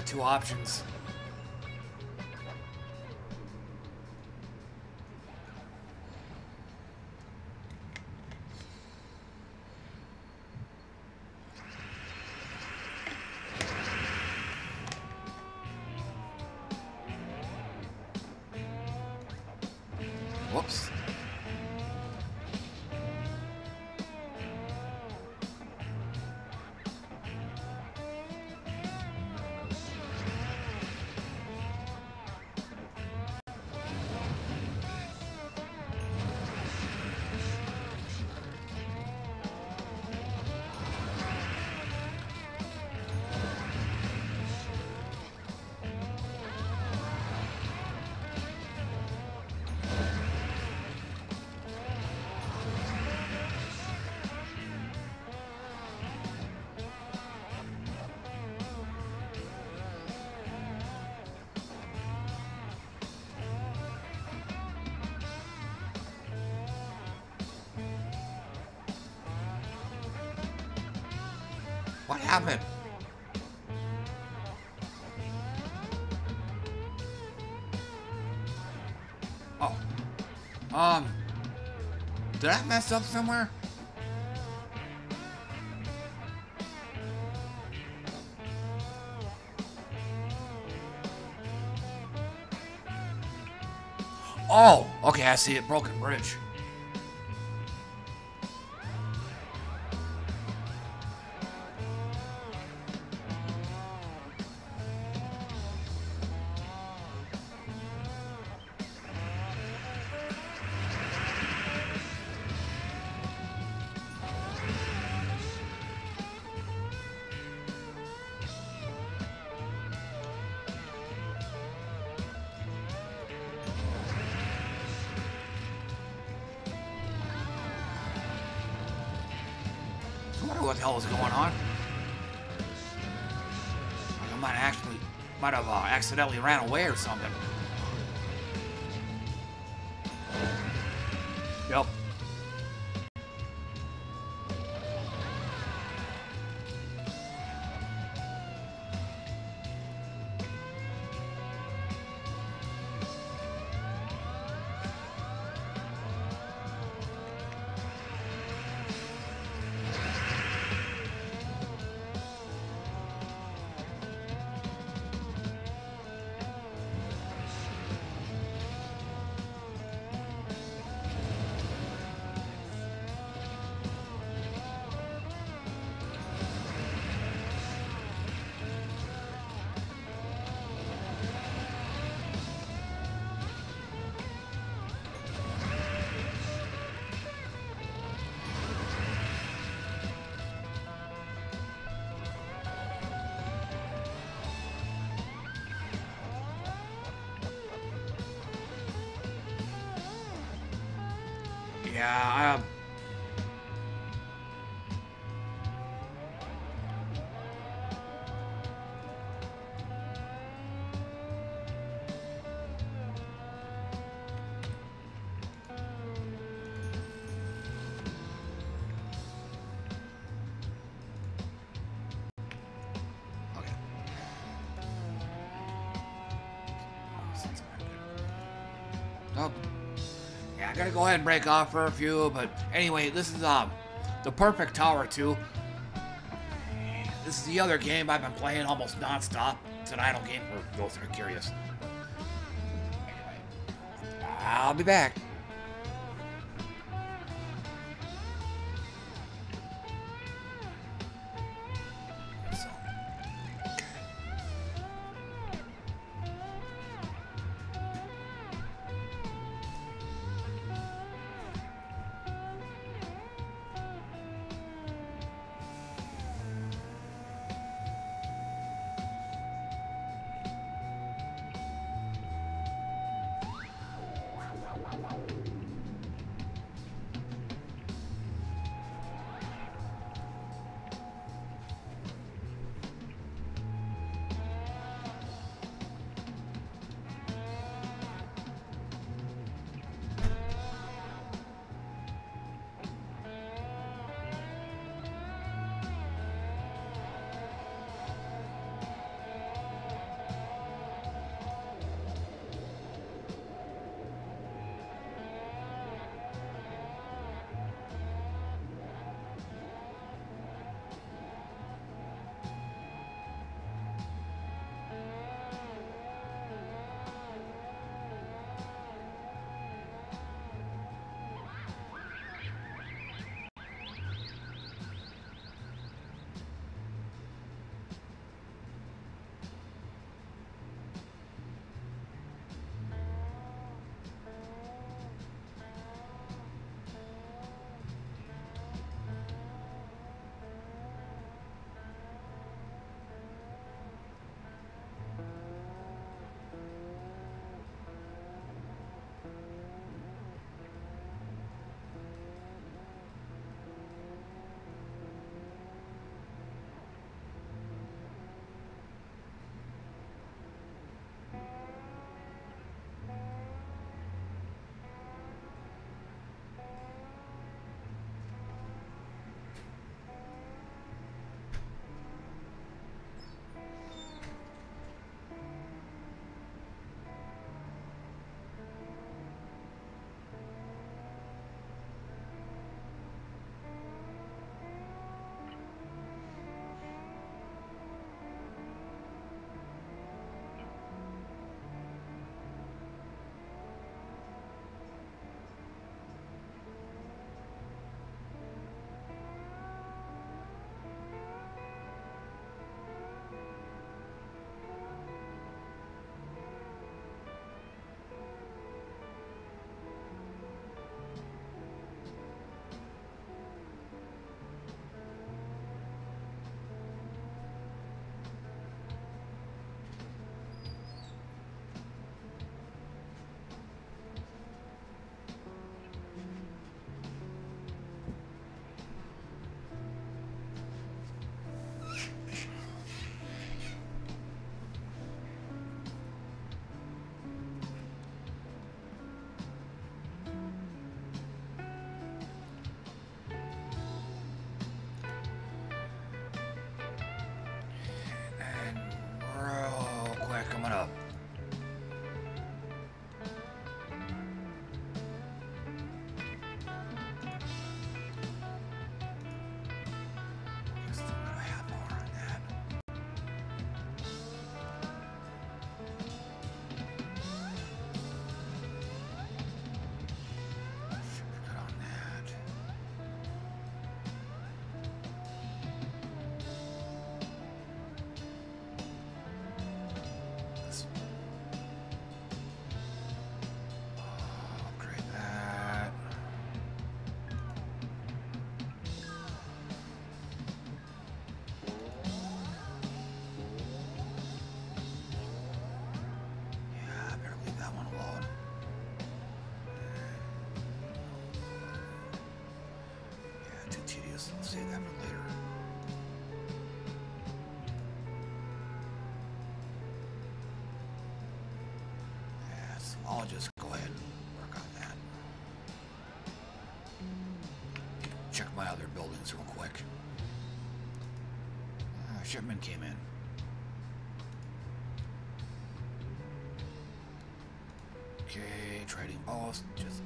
Got two options. Up somewhere? Oh, okay, I see it. Broken bridge. Accidentally ran away or something. Go ahead and break off for a few, but anyway, this is um the Perfect Tower 2. This is the other game I've been playing almost non-stop. It's an idle game for those are curious. Anyway, I'll be back. Later. Yeah, so I'll just go ahead and work on that. Check my other buildings real quick. Uh, came in. Okay, trading post, just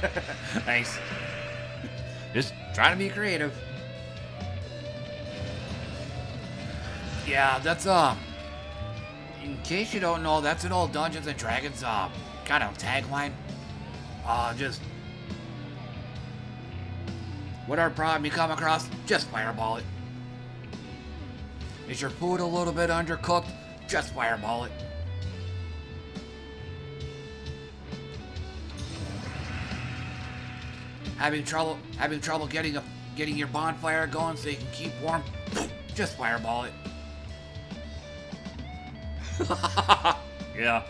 Thanks. Just trying to be creative. Yeah, that's um. In case you don't know, that's an old Dungeons and Dragons uh kind of tagline. Uh, just whatever problem you come across, just fireball it. Is your food a little bit undercooked? Just fireball it. Having trouble having trouble getting a getting your bonfire going so you can keep warm? Just fireball it. yeah.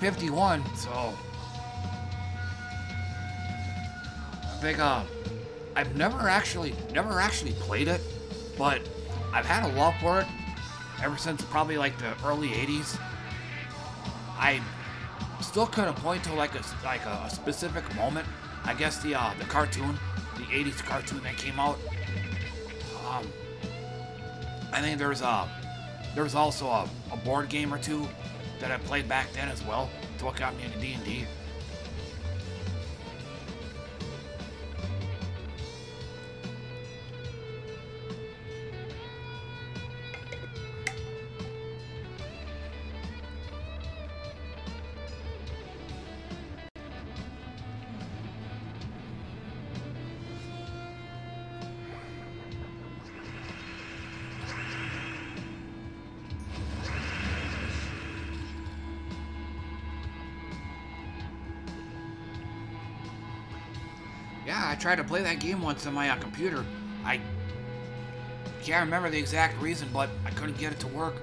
51, so. I think, uh, I've never actually, never actually played it, but I've had a love for it ever since probably like the early 80s. I still couldn't point to like a, like a, a specific moment. I guess the, uh, the cartoon, the 80s cartoon that came out. Um, I think there's a, there was also a, a board game or two that I played back then as well. It's what got me into D&D. Tried to play that game once on my uh, computer. I can't remember the exact reason, but I couldn't get it to work.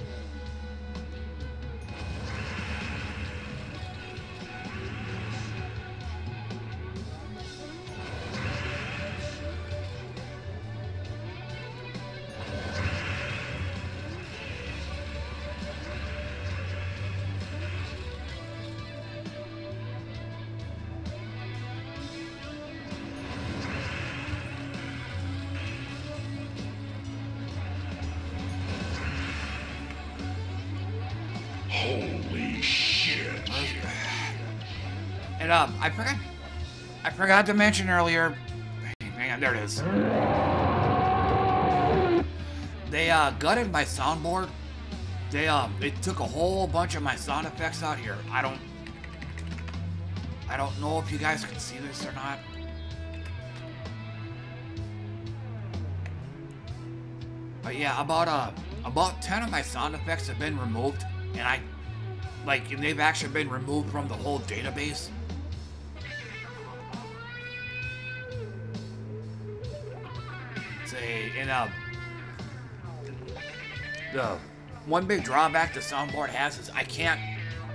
Forgot to mention earlier. Hang on, there it is. They uh, gutted my soundboard. They um, they took a whole bunch of my sound effects out here. I don't, I don't know if you guys can see this or not. But yeah, about uh, about ten of my sound effects have been removed, and I, like, and they've actually been removed from the whole database. And uh, the one big drawback the soundboard has is I can't,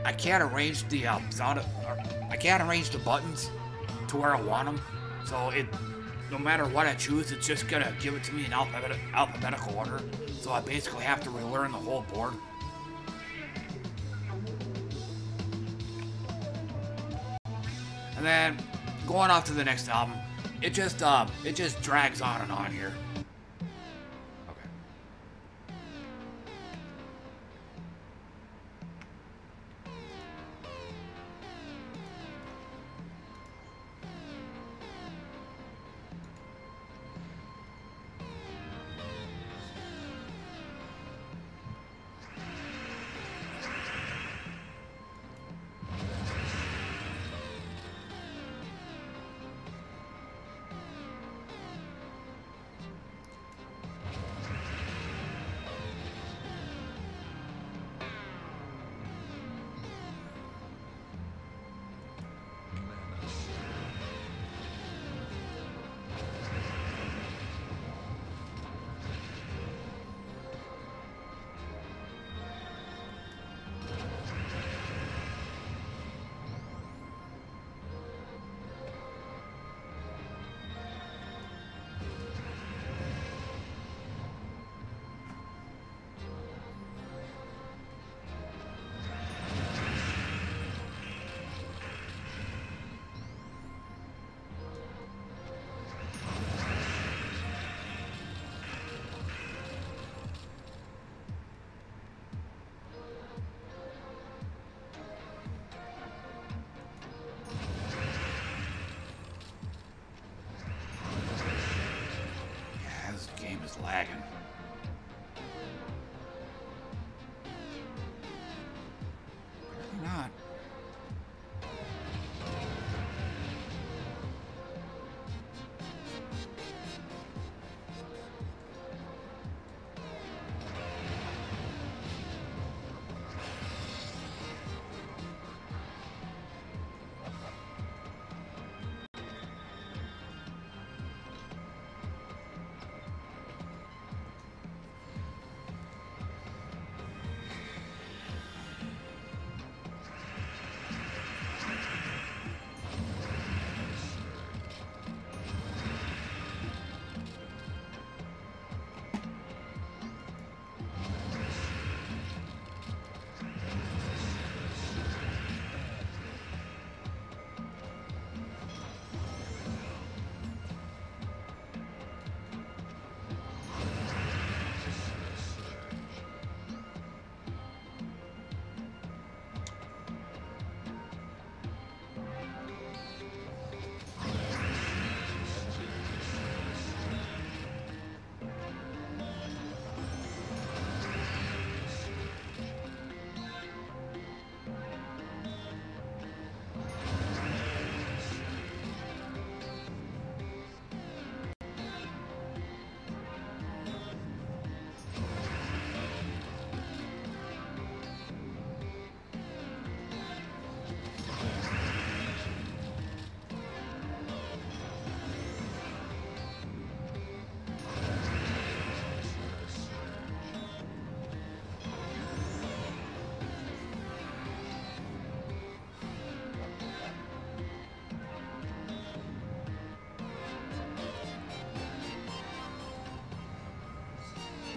I can't arrange the uh, sound, or I can't arrange the buttons to where I want them. So it, no matter what I choose, it's just gonna give it to me in alphabet, alphabetical order. So I basically have to relearn the whole board. And then going off to the next album, it just um, it just drags on and on here.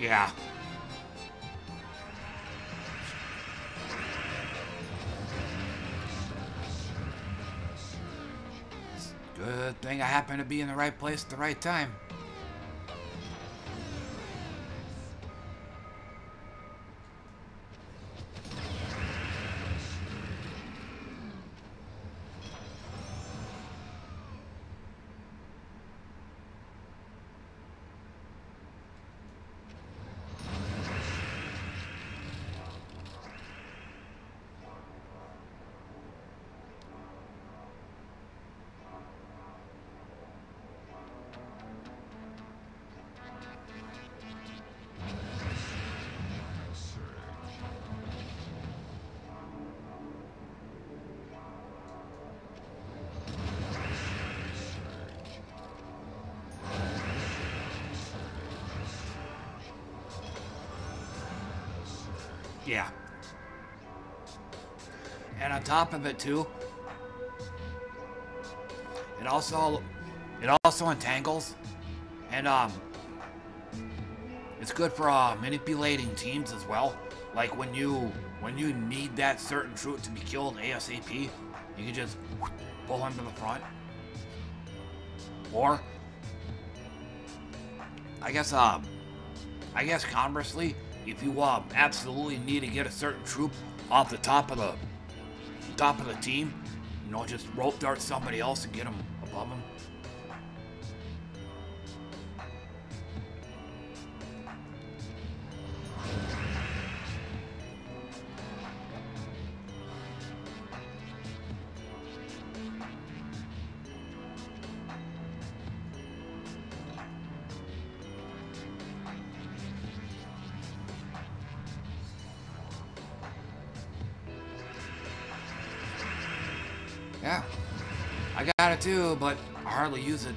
Yeah. Good thing I happen to be in the right place at the right time. Top of it too, it also it also entangles, and um, it's good for uh, manipulating teams as well. Like when you when you need that certain troop to be killed ASAP, you can just pull him to the front. Or I guess um I guess conversely, if you um absolutely need to get a certain troop off the top of the top of the team, you know, just rope dart somebody else and get them above them. I got it too, but I hardly use it.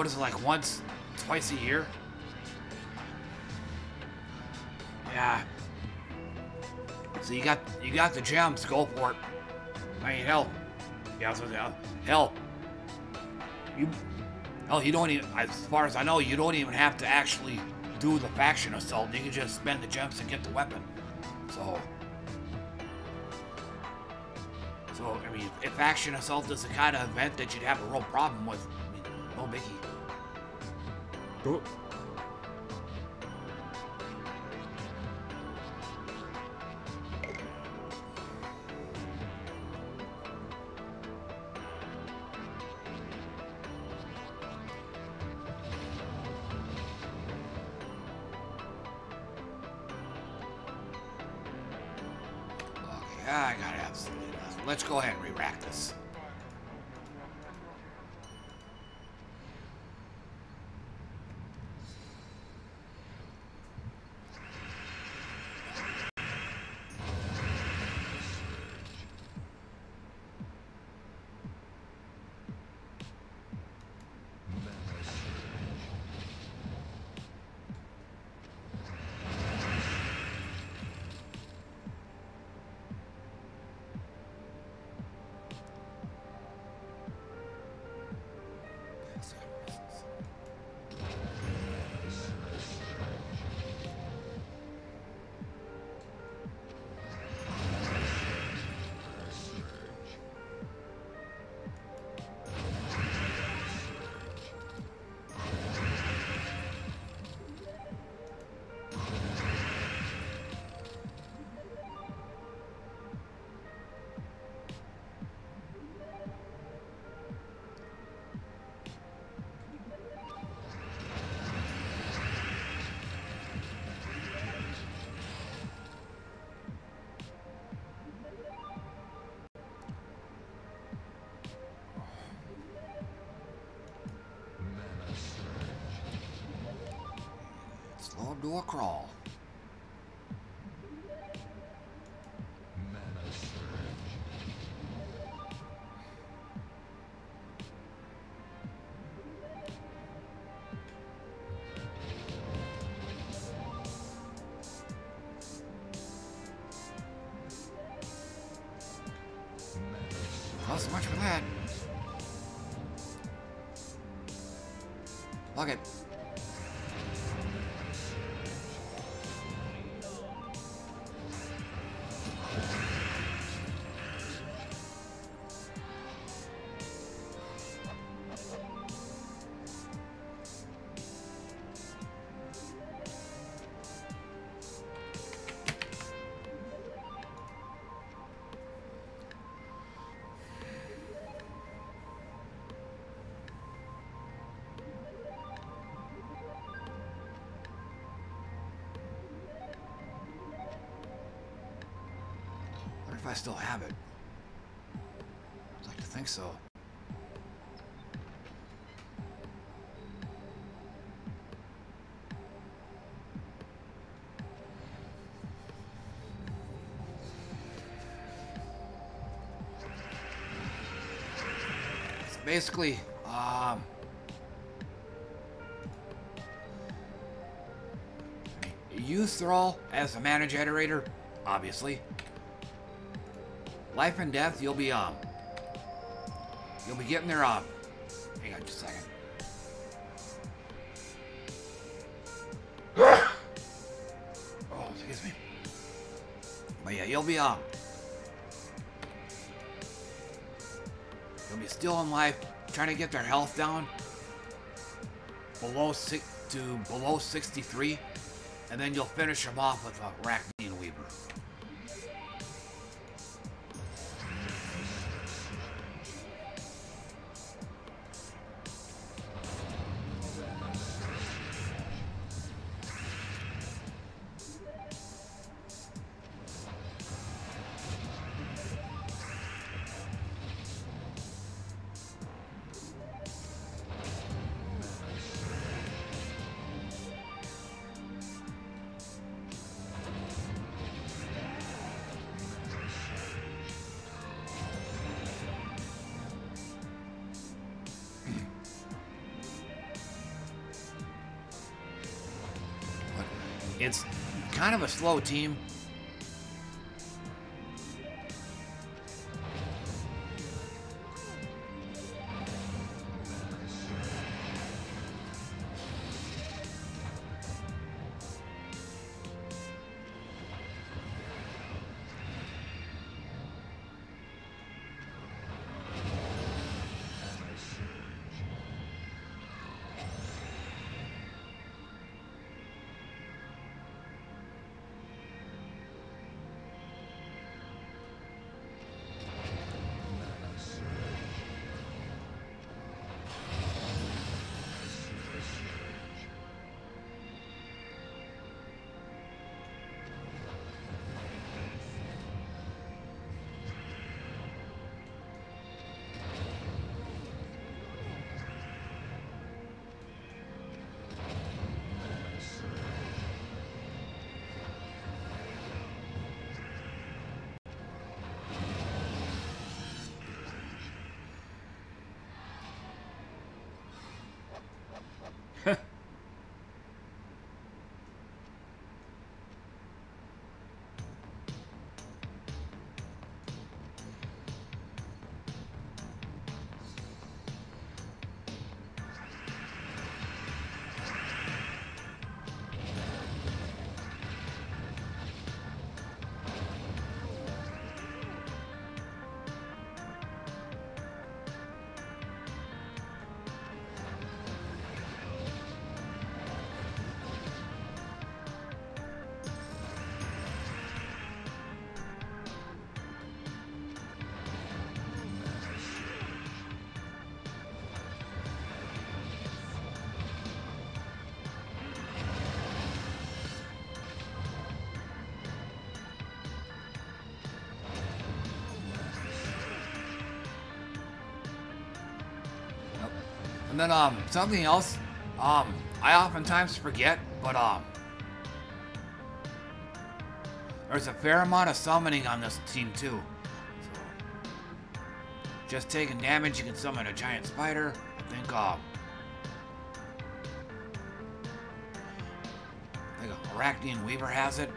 What is it, like once, twice a year? Yeah. So you got, you got the gems, go for it. I mean, hell. Yeah, so, yeah. Hell. You, hell, you don't even, as far as I know, you don't even have to actually do the faction assault. You can just spend the gems and get the weapon. So, so, I mean, if faction Assault is the kind of event that you'd have a real problem with, I mean, no if I still have it. I'd like to think so. It's basically, um, you Thrall as the mana generator, obviously. Life and death, you'll be um you'll be getting there um hang on just a second. oh, excuse me. But yeah, you'll be um you'll be still in life, trying to get their health down. Below six to below 63, and then you'll finish them off with a Arachnean slow team. And then um something else, um I oftentimes forget, but um there's a fair amount of summoning on this team too. So, just taking damage, you can summon a giant spider. I think um I think Arachnian Weaver has it.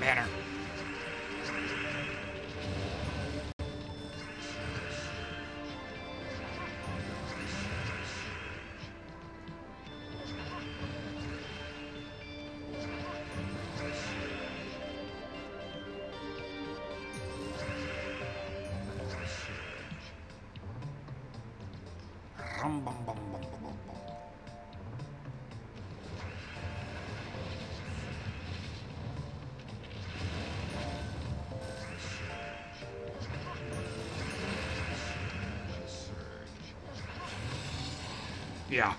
manner. Rum bum bum bum. Yeah.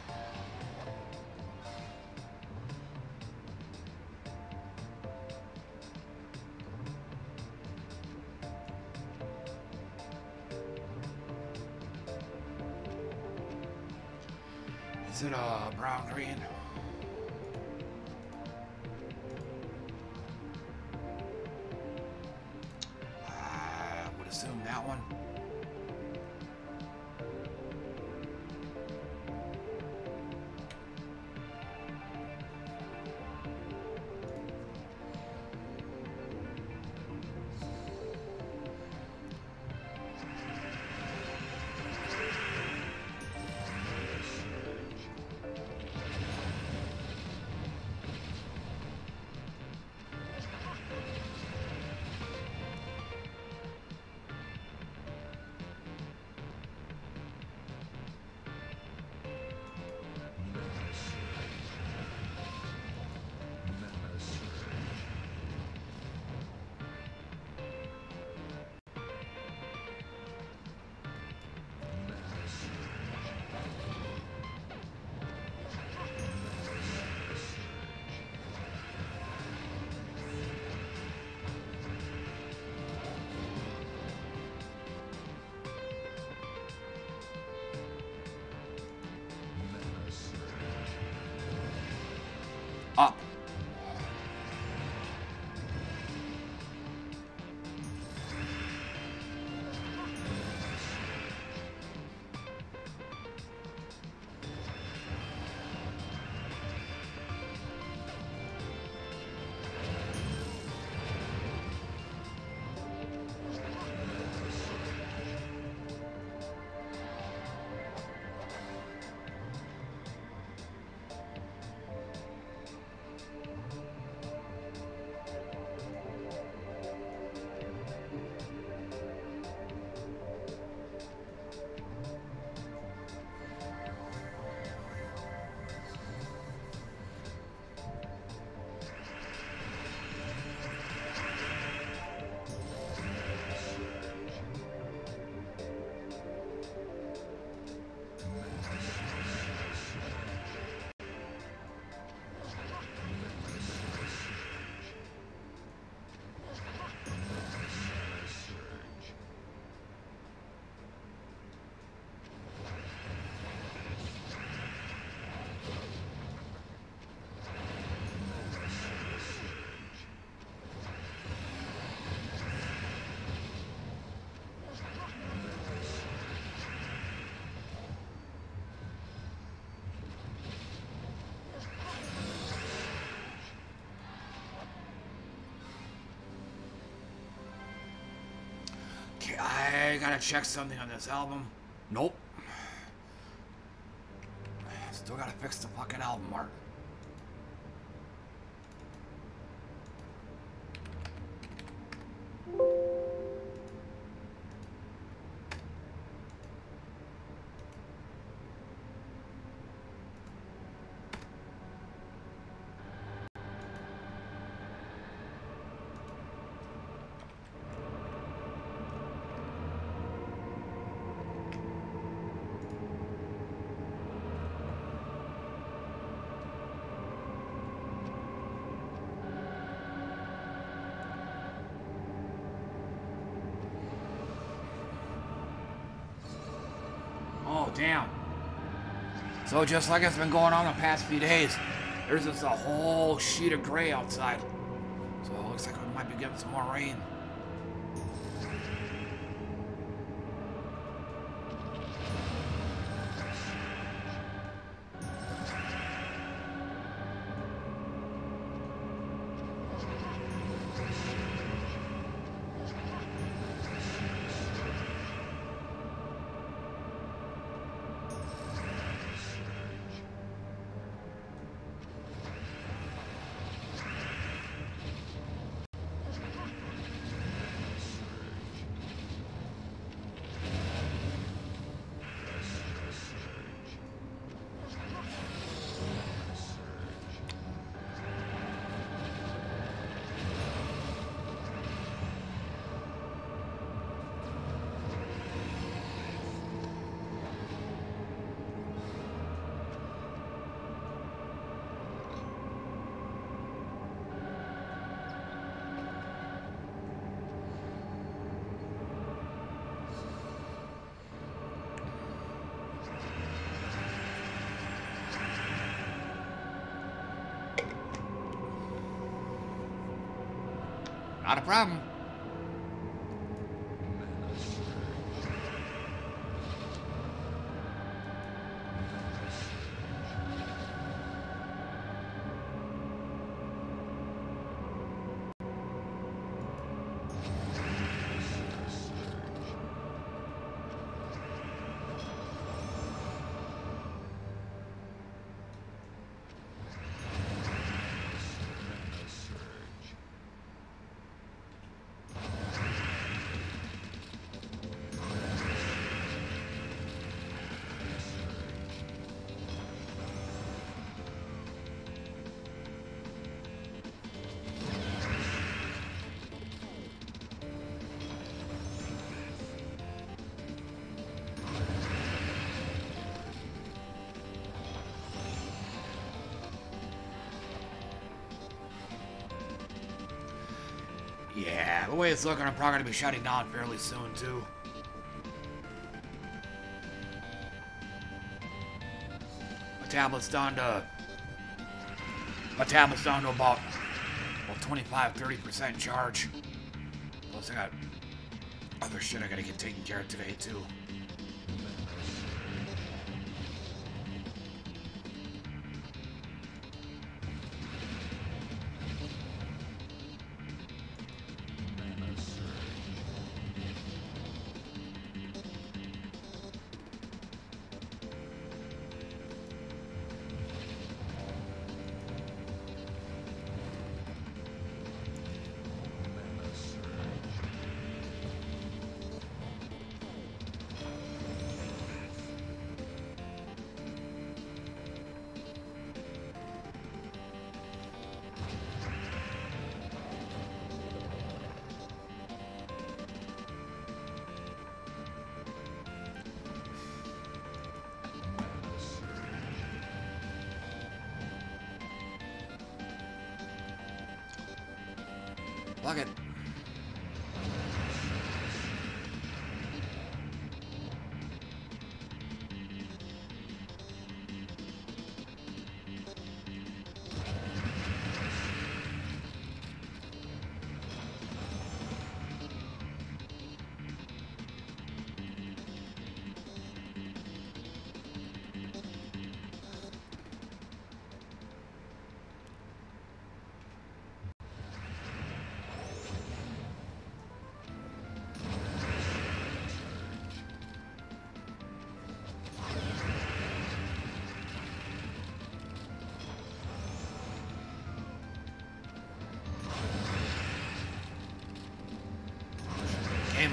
I gotta check something on this album. Nope. Still gotta fix the fucking album art. Oh, damn. So just like it's been going on the past few days, there's just a whole sheet of gray outside. So it looks like we might be getting some more rain. Problem. The way it's looking, I'm probably gonna be shutting down fairly soon too. My tablet's down to my tablet's down to about well 25, 30% charge. Plus I got other shit I gotta get taken care of today too.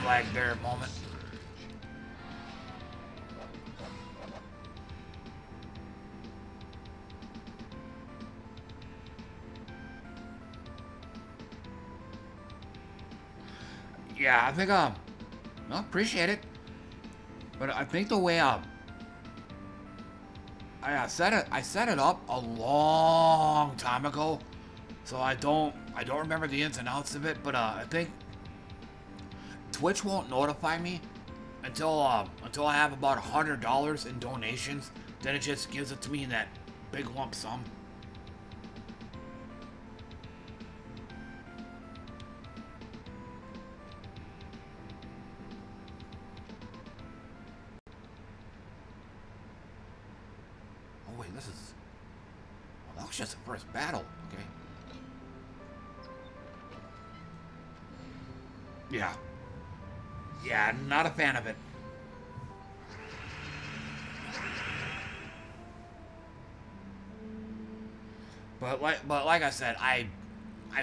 Game lag there a moment. Yeah, I think um, I appreciate it, but I think the way um, I uh, set it, I set it up a long time ago, so I don't, I don't remember the ins and outs of it, but uh, I think Twitch won't notify me until um, until I have about a hundred dollars in donations. Then it just gives it to me in that big lump sum.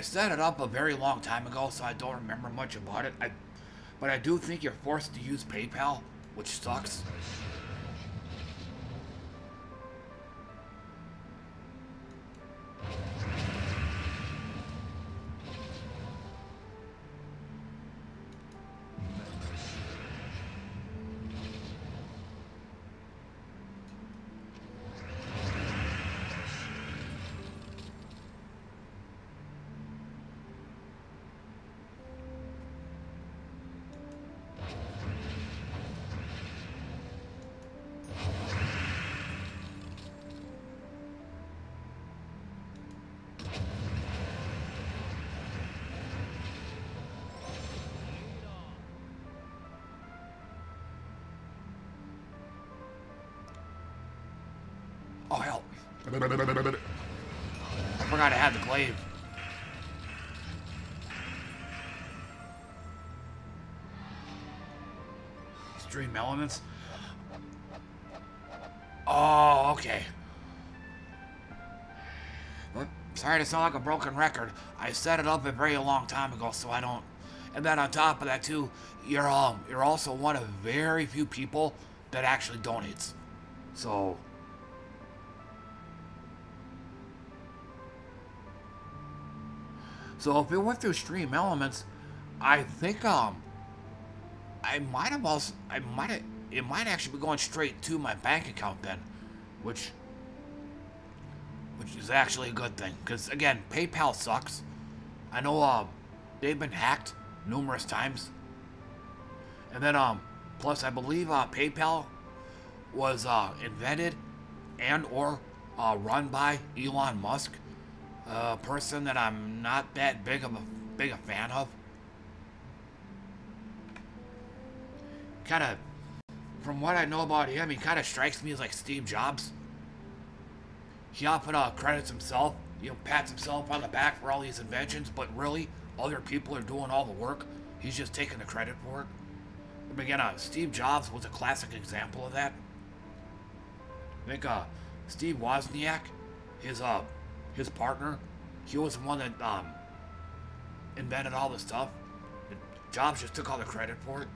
Set it up a very long time ago, so I don't remember much about it. I, but I do think you're forced to use PayPal, which sucks. Elements. Oh, okay. Sorry to sound like a broken record. I set it up a very long time ago, so I don't. And then on top of that, too, you're um, you're also one of very few people that actually donates. So. So if it went through Stream Elements, I think um, I might have also, I might have, it might actually be going straight to my bank account then, which, which is actually a good thing. Because again, PayPal sucks. I know uh, they've been hacked numerous times. And then um, plus I believe uh, PayPal was uh, invented and or uh, run by Elon Musk, a person that I'm not that big of a big a fan of. Kind of, from what I know about him, he kind of strikes me as like Steve Jobs. He often uh, credits himself, you know, pats himself on the back for all these inventions, but really, other people are doing all the work. He's just taking the credit for it. And again, uh, Steve Jobs was a classic example of that. I think uh, Steve Wozniak, his uh, his partner, he was the one that um, invented all this stuff. Jobs just took all the credit for it.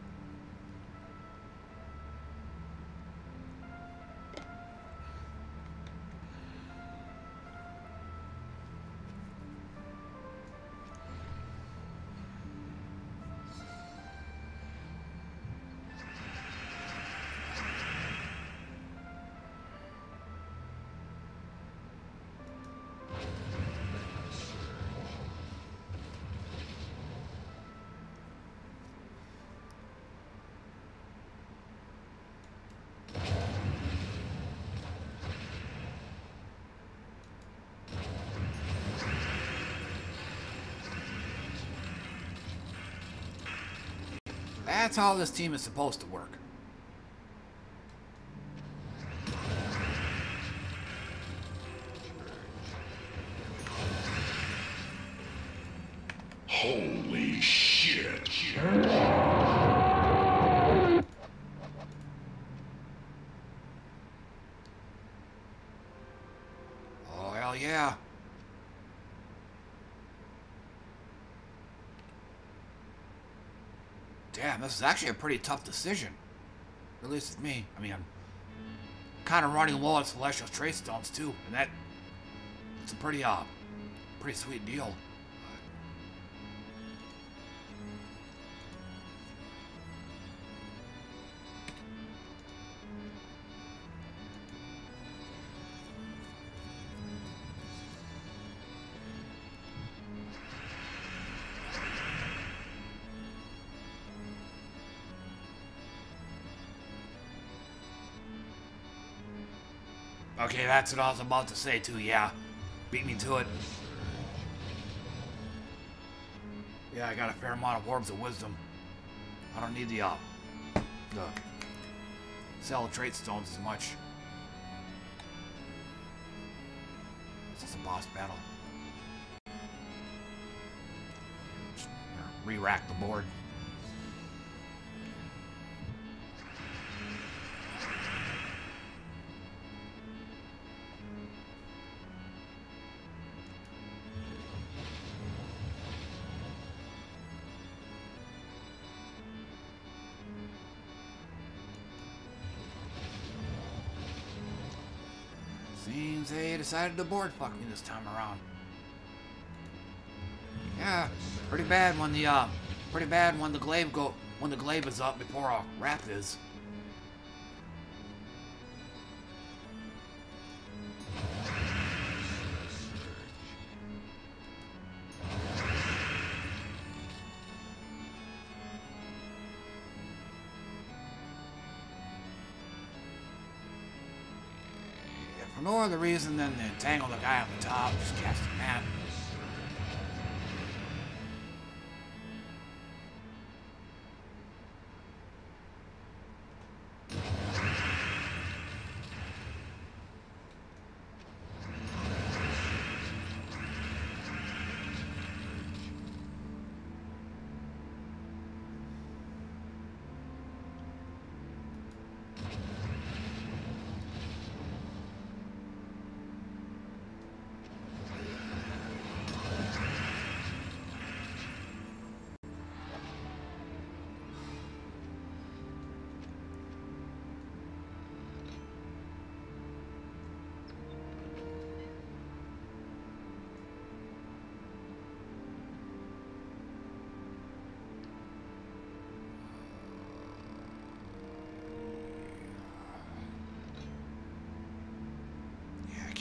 That's how this team is supposed to work. Holy shit. Oh, hell yeah. This is actually a pretty tough decision. At least with me. I mean, I'm kind of running low on Celestial Traitstones, too. And that... It's a pretty, uh... Pretty sweet deal. That's what I was about to say, too, yeah. Beat me to it. Yeah, I got a fair amount of orbs of wisdom. I don't need the, uh, the cell trait stones as much. This is a boss battle. Re-rack the board. Decided to board fuck me this time around. Yeah, pretty bad when the uh, pretty bad when the glaive go when the glaive is up before a Wrath is. Guy on the top,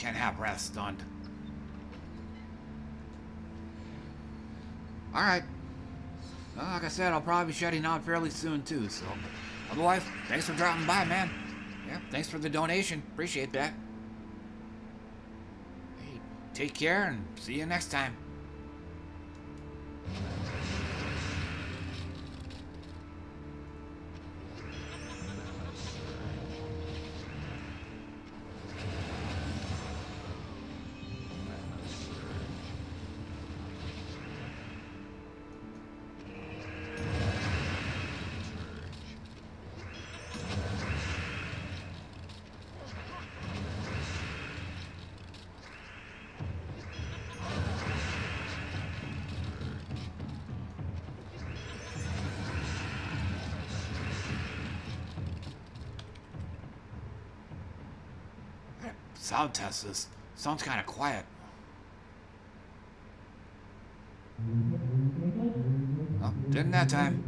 can have Wrath stunned. Alright. Well, like I said, I'll probably be shutting out fairly soon too, so. Otherwise, thanks for dropping by, man. Yeah, thanks for the donation. Appreciate that. Hey, take care and see you next time. Sound test this. Sounds kind of quiet. Oh, didn't that time.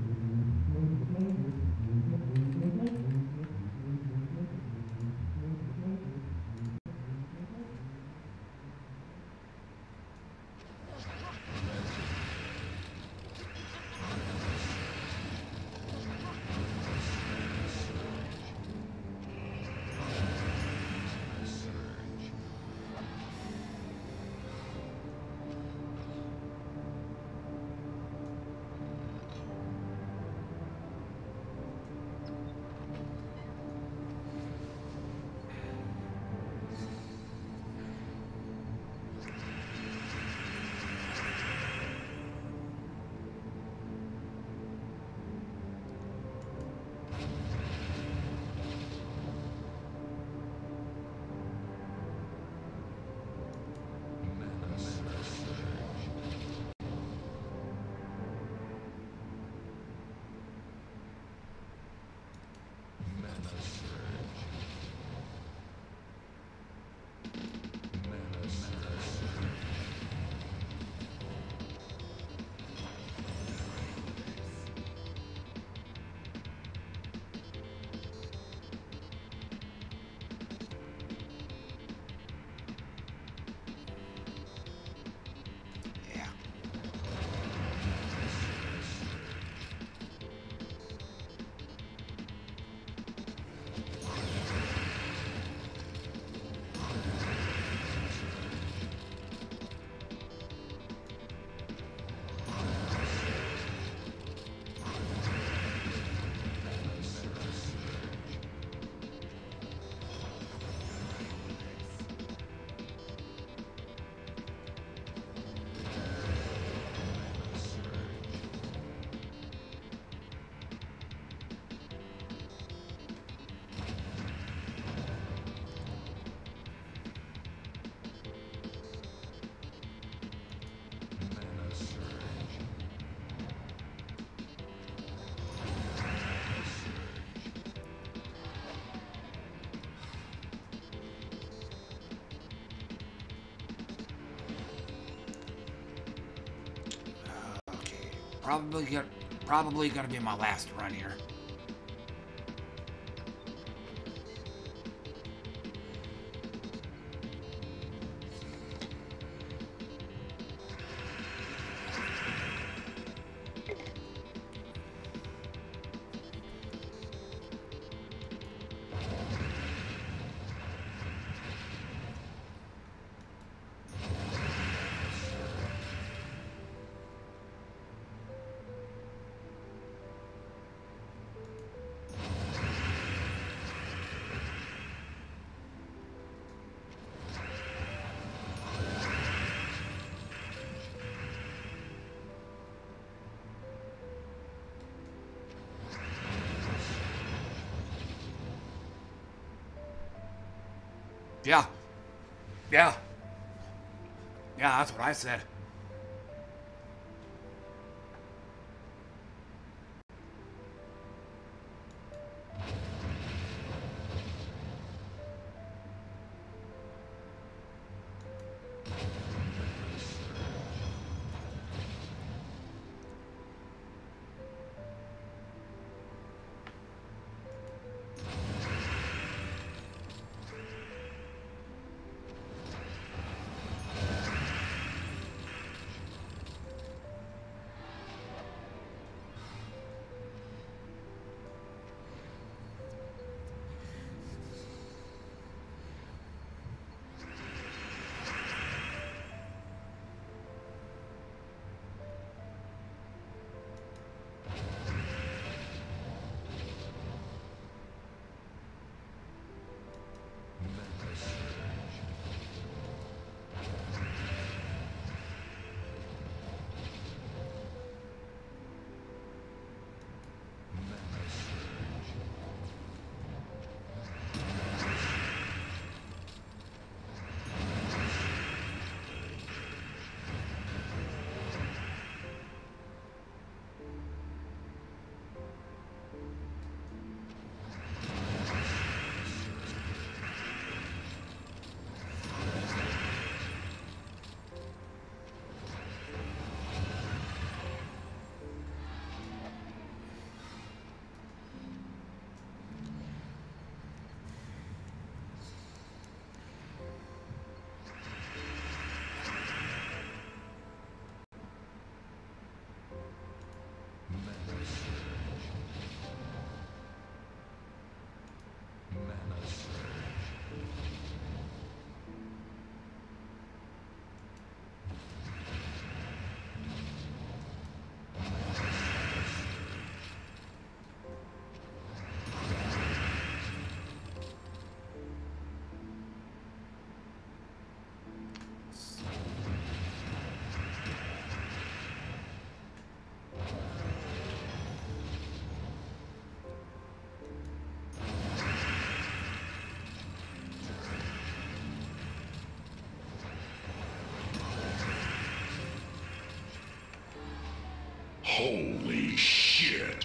Probably probably gonna be my last run here. Yeah. Yeah, that's what I said. Holy shit.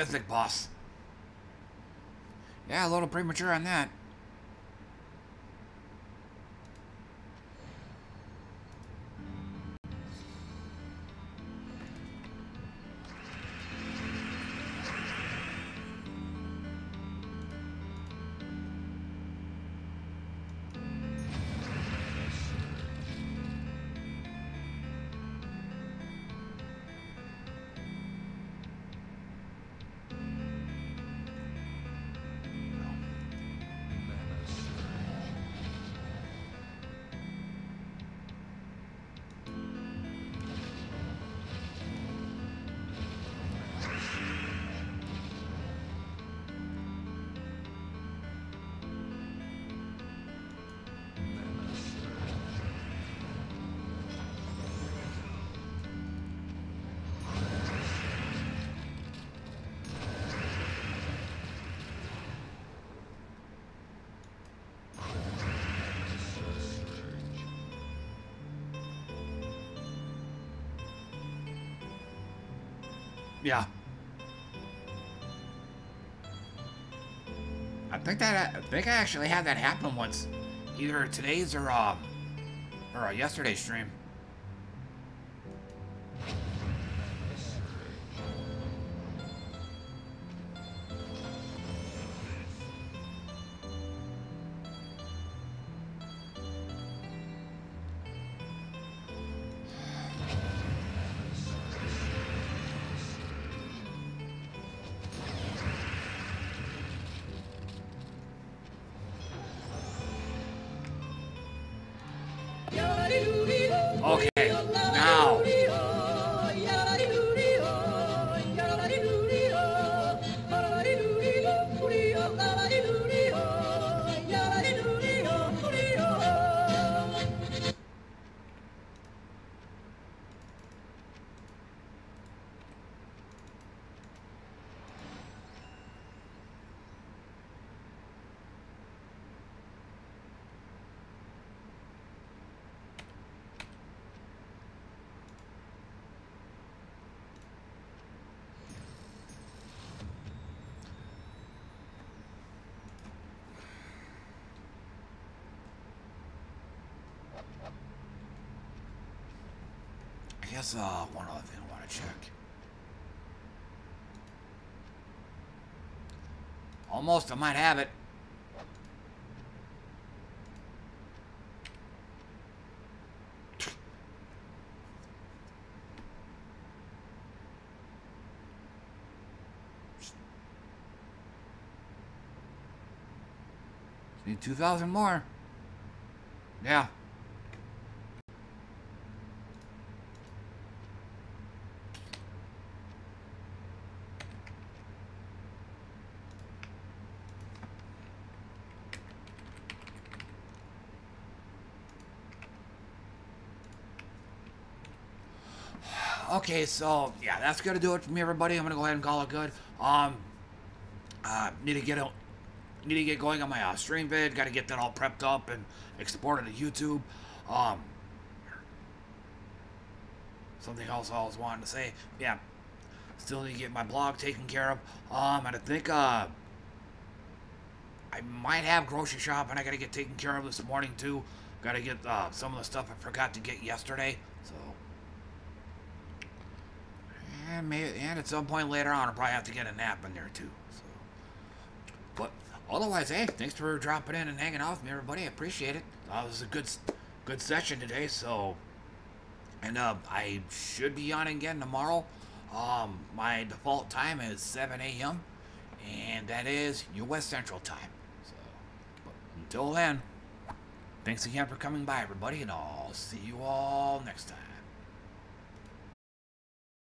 Mythic Boss. Yeah, a little premature on that. I think I actually had that happen once, either today's or um, or uh, yesterday's stream. I uh, one other thing I want to check. Almost, I might have it. Need 2,000 more. Yeah. Okay, so yeah, that's gonna do it for me, everybody. I'm gonna go ahead and call it good. Um, uh, need to get a, need to get going on my uh, stream vid. Got to get that all prepped up and exported to YouTube. Um, something else I was wanting to say. Yeah, still need to get my blog taken care of. Um, and I think uh, I might have grocery shopping I got to get taken care of this morning too. Got to get uh, some of the stuff I forgot to get yesterday. So. And maybe, and at some point later on, I'll probably have to get a nap in there too. So, but otherwise, hey, thanks for dropping in and hanging out with me, everybody. I appreciate it. Uh, it was a good, good session today. So, and uh, I should be on again tomorrow. Um, my default time is 7 a.m. and that is U.S. Central Time. So, until then, thanks again for coming by, everybody, and I'll see you all next time.